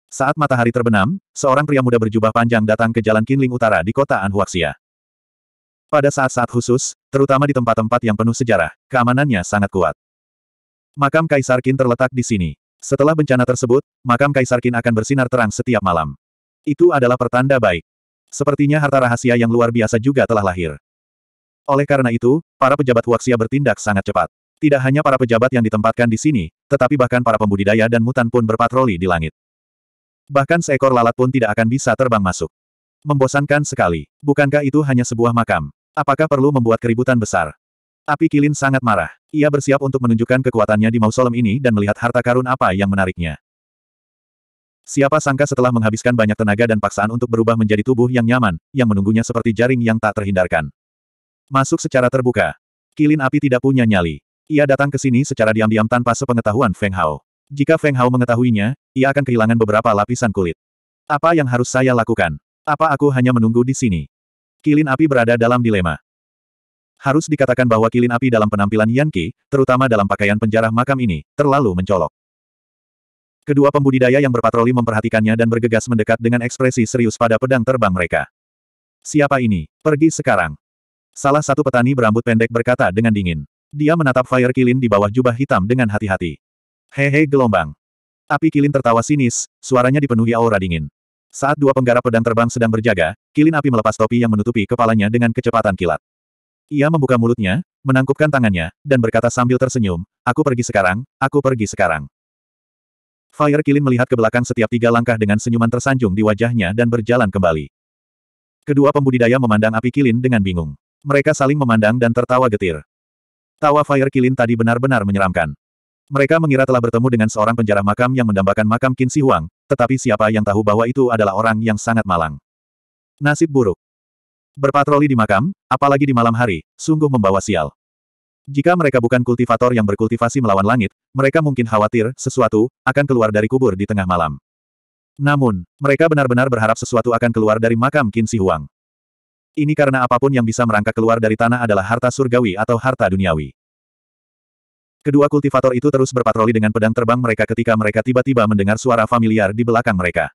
Saat matahari terbenam, seorang pria muda berjubah panjang datang ke Jalan Kinling Utara di kota Anhuaxia. Pada saat-saat khusus, terutama di tempat-tempat yang penuh sejarah, keamanannya sangat kuat. Makam Kaisar Qin terletak di sini. Setelah bencana tersebut, makam Kaisar Qin akan bersinar terang setiap malam. Itu adalah pertanda baik. Sepertinya harta rahasia yang luar biasa juga telah lahir. Oleh karena itu, para pejabat Huaxia bertindak sangat cepat. Tidak hanya para pejabat yang ditempatkan di sini, tetapi bahkan para pembudidaya dan mutan pun berpatroli di langit. Bahkan seekor lalat pun tidak akan bisa terbang masuk. Membosankan sekali. Bukankah itu hanya sebuah makam? Apakah perlu membuat keributan besar? Api Kilin sangat marah. Ia bersiap untuk menunjukkan kekuatannya di mausolem ini dan melihat harta karun apa yang menariknya. Siapa sangka setelah menghabiskan banyak tenaga dan paksaan untuk berubah menjadi tubuh yang nyaman, yang menunggunya seperti jaring yang tak terhindarkan. Masuk secara terbuka. Kilin api tidak punya nyali. Ia datang ke sini secara diam-diam tanpa sepengetahuan Feng Hao. Jika Feng Hao mengetahuinya, ia akan kehilangan beberapa lapisan kulit. Apa yang harus saya lakukan? Apa aku hanya menunggu di sini? Kilin api berada dalam dilema. Harus dikatakan bahwa kilin api dalam penampilan Yanki, terutama dalam pakaian penjara makam ini, terlalu mencolok. Kedua pembudidaya yang berpatroli memperhatikannya dan bergegas mendekat dengan ekspresi serius pada pedang terbang mereka. Siapa ini? Pergi sekarang. Salah satu petani berambut pendek berkata dengan dingin. Dia menatap Fire Kilin di bawah jubah hitam dengan hati-hati. Hehe gelombang. Api Kilin tertawa sinis, suaranya dipenuhi aura dingin. Saat dua penggarap pedang terbang sedang berjaga, Kilin api melepas topi yang menutupi kepalanya dengan kecepatan kilat. Ia membuka mulutnya, menangkupkan tangannya, dan berkata sambil tersenyum, aku pergi sekarang, aku pergi sekarang. Fire Kilin melihat ke belakang setiap tiga langkah dengan senyuman tersanjung di wajahnya dan berjalan kembali. Kedua pembudidaya memandang api Kilin dengan bingung. Mereka saling memandang dan tertawa getir. Tawa Fire Kilin tadi benar-benar menyeramkan. Mereka mengira telah bertemu dengan seorang penjara makam yang mendambakan makam Qin Si Huang, tetapi siapa yang tahu bahwa itu adalah orang yang sangat malang. Nasib buruk. Berpatroli di makam, apalagi di malam hari, sungguh membawa sial. Jika mereka bukan kultivator yang berkultivasi melawan langit, mereka mungkin khawatir sesuatu akan keluar dari kubur di tengah malam. Namun, mereka benar-benar berharap sesuatu akan keluar dari makam Qin Si Huang. Ini karena apa pun yang bisa merangkak keluar dari tanah adalah harta surgawi atau harta duniawi. Kedua kultivator itu terus berpatroli dengan pedang terbang mereka ketika mereka tiba-tiba mendengar suara familiar di belakang mereka.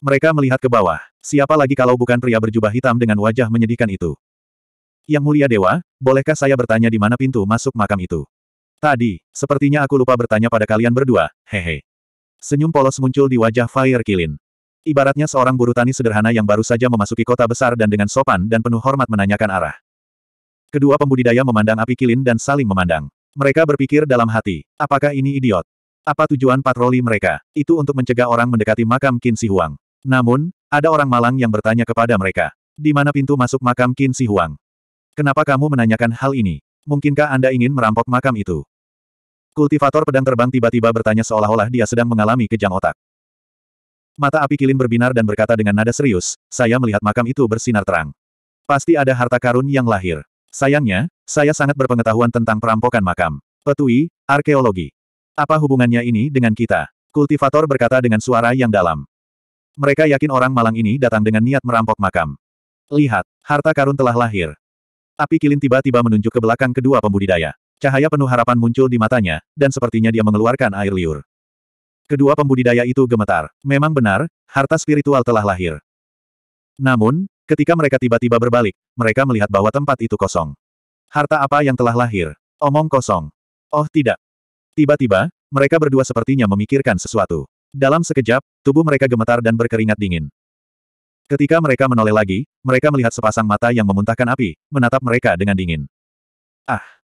Mereka melihat ke bawah. Siapa lagi kalau bukan pria berjubah hitam dengan wajah menyedihkan itu? Yang mulia dewa, bolehkah saya bertanya di mana pintu masuk makam itu? Tadi, sepertinya aku lupa bertanya pada kalian berdua, hehe. Senyum polos muncul di wajah Fire Kilin. Ibaratnya seorang buruh tani sederhana yang baru saja memasuki kota besar dan dengan sopan dan penuh hormat menanyakan arah. Kedua pembudidaya memandang api kilin dan saling memandang. Mereka berpikir dalam hati, apakah ini idiot? Apa tujuan patroli mereka? Itu untuk mencegah orang mendekati makam Qin Si Huang. Namun, ada orang malang yang bertanya kepada mereka, di mana pintu masuk makam Qin Si Huang? Kenapa kamu menanyakan hal ini? Mungkinkah Anda ingin merampok makam itu? Kultivator pedang terbang tiba-tiba bertanya seolah-olah dia sedang mengalami kejang otak. Mata api kilin berbinar dan berkata dengan nada serius, saya melihat makam itu bersinar terang. Pasti ada harta karun yang lahir. Sayangnya, saya sangat berpengetahuan tentang perampokan makam. Petui, arkeologi. Apa hubungannya ini dengan kita? Kultivator berkata dengan suara yang dalam. Mereka yakin orang malang ini datang dengan niat merampok makam. Lihat, harta karun telah lahir. Api kilin tiba-tiba menunjuk ke belakang kedua pembudidaya. Cahaya penuh harapan muncul di matanya, dan sepertinya dia mengeluarkan air liur. Kedua pembudidaya itu gemetar. Memang benar, harta spiritual telah lahir. Namun, ketika mereka tiba-tiba berbalik, mereka melihat bahwa tempat itu kosong. Harta apa yang telah lahir? Omong kosong. Oh tidak. Tiba-tiba, mereka berdua sepertinya memikirkan sesuatu. Dalam sekejap, tubuh mereka gemetar dan berkeringat dingin. Ketika mereka menoleh lagi, mereka melihat sepasang mata yang memuntahkan api, menatap mereka dengan dingin. Ah!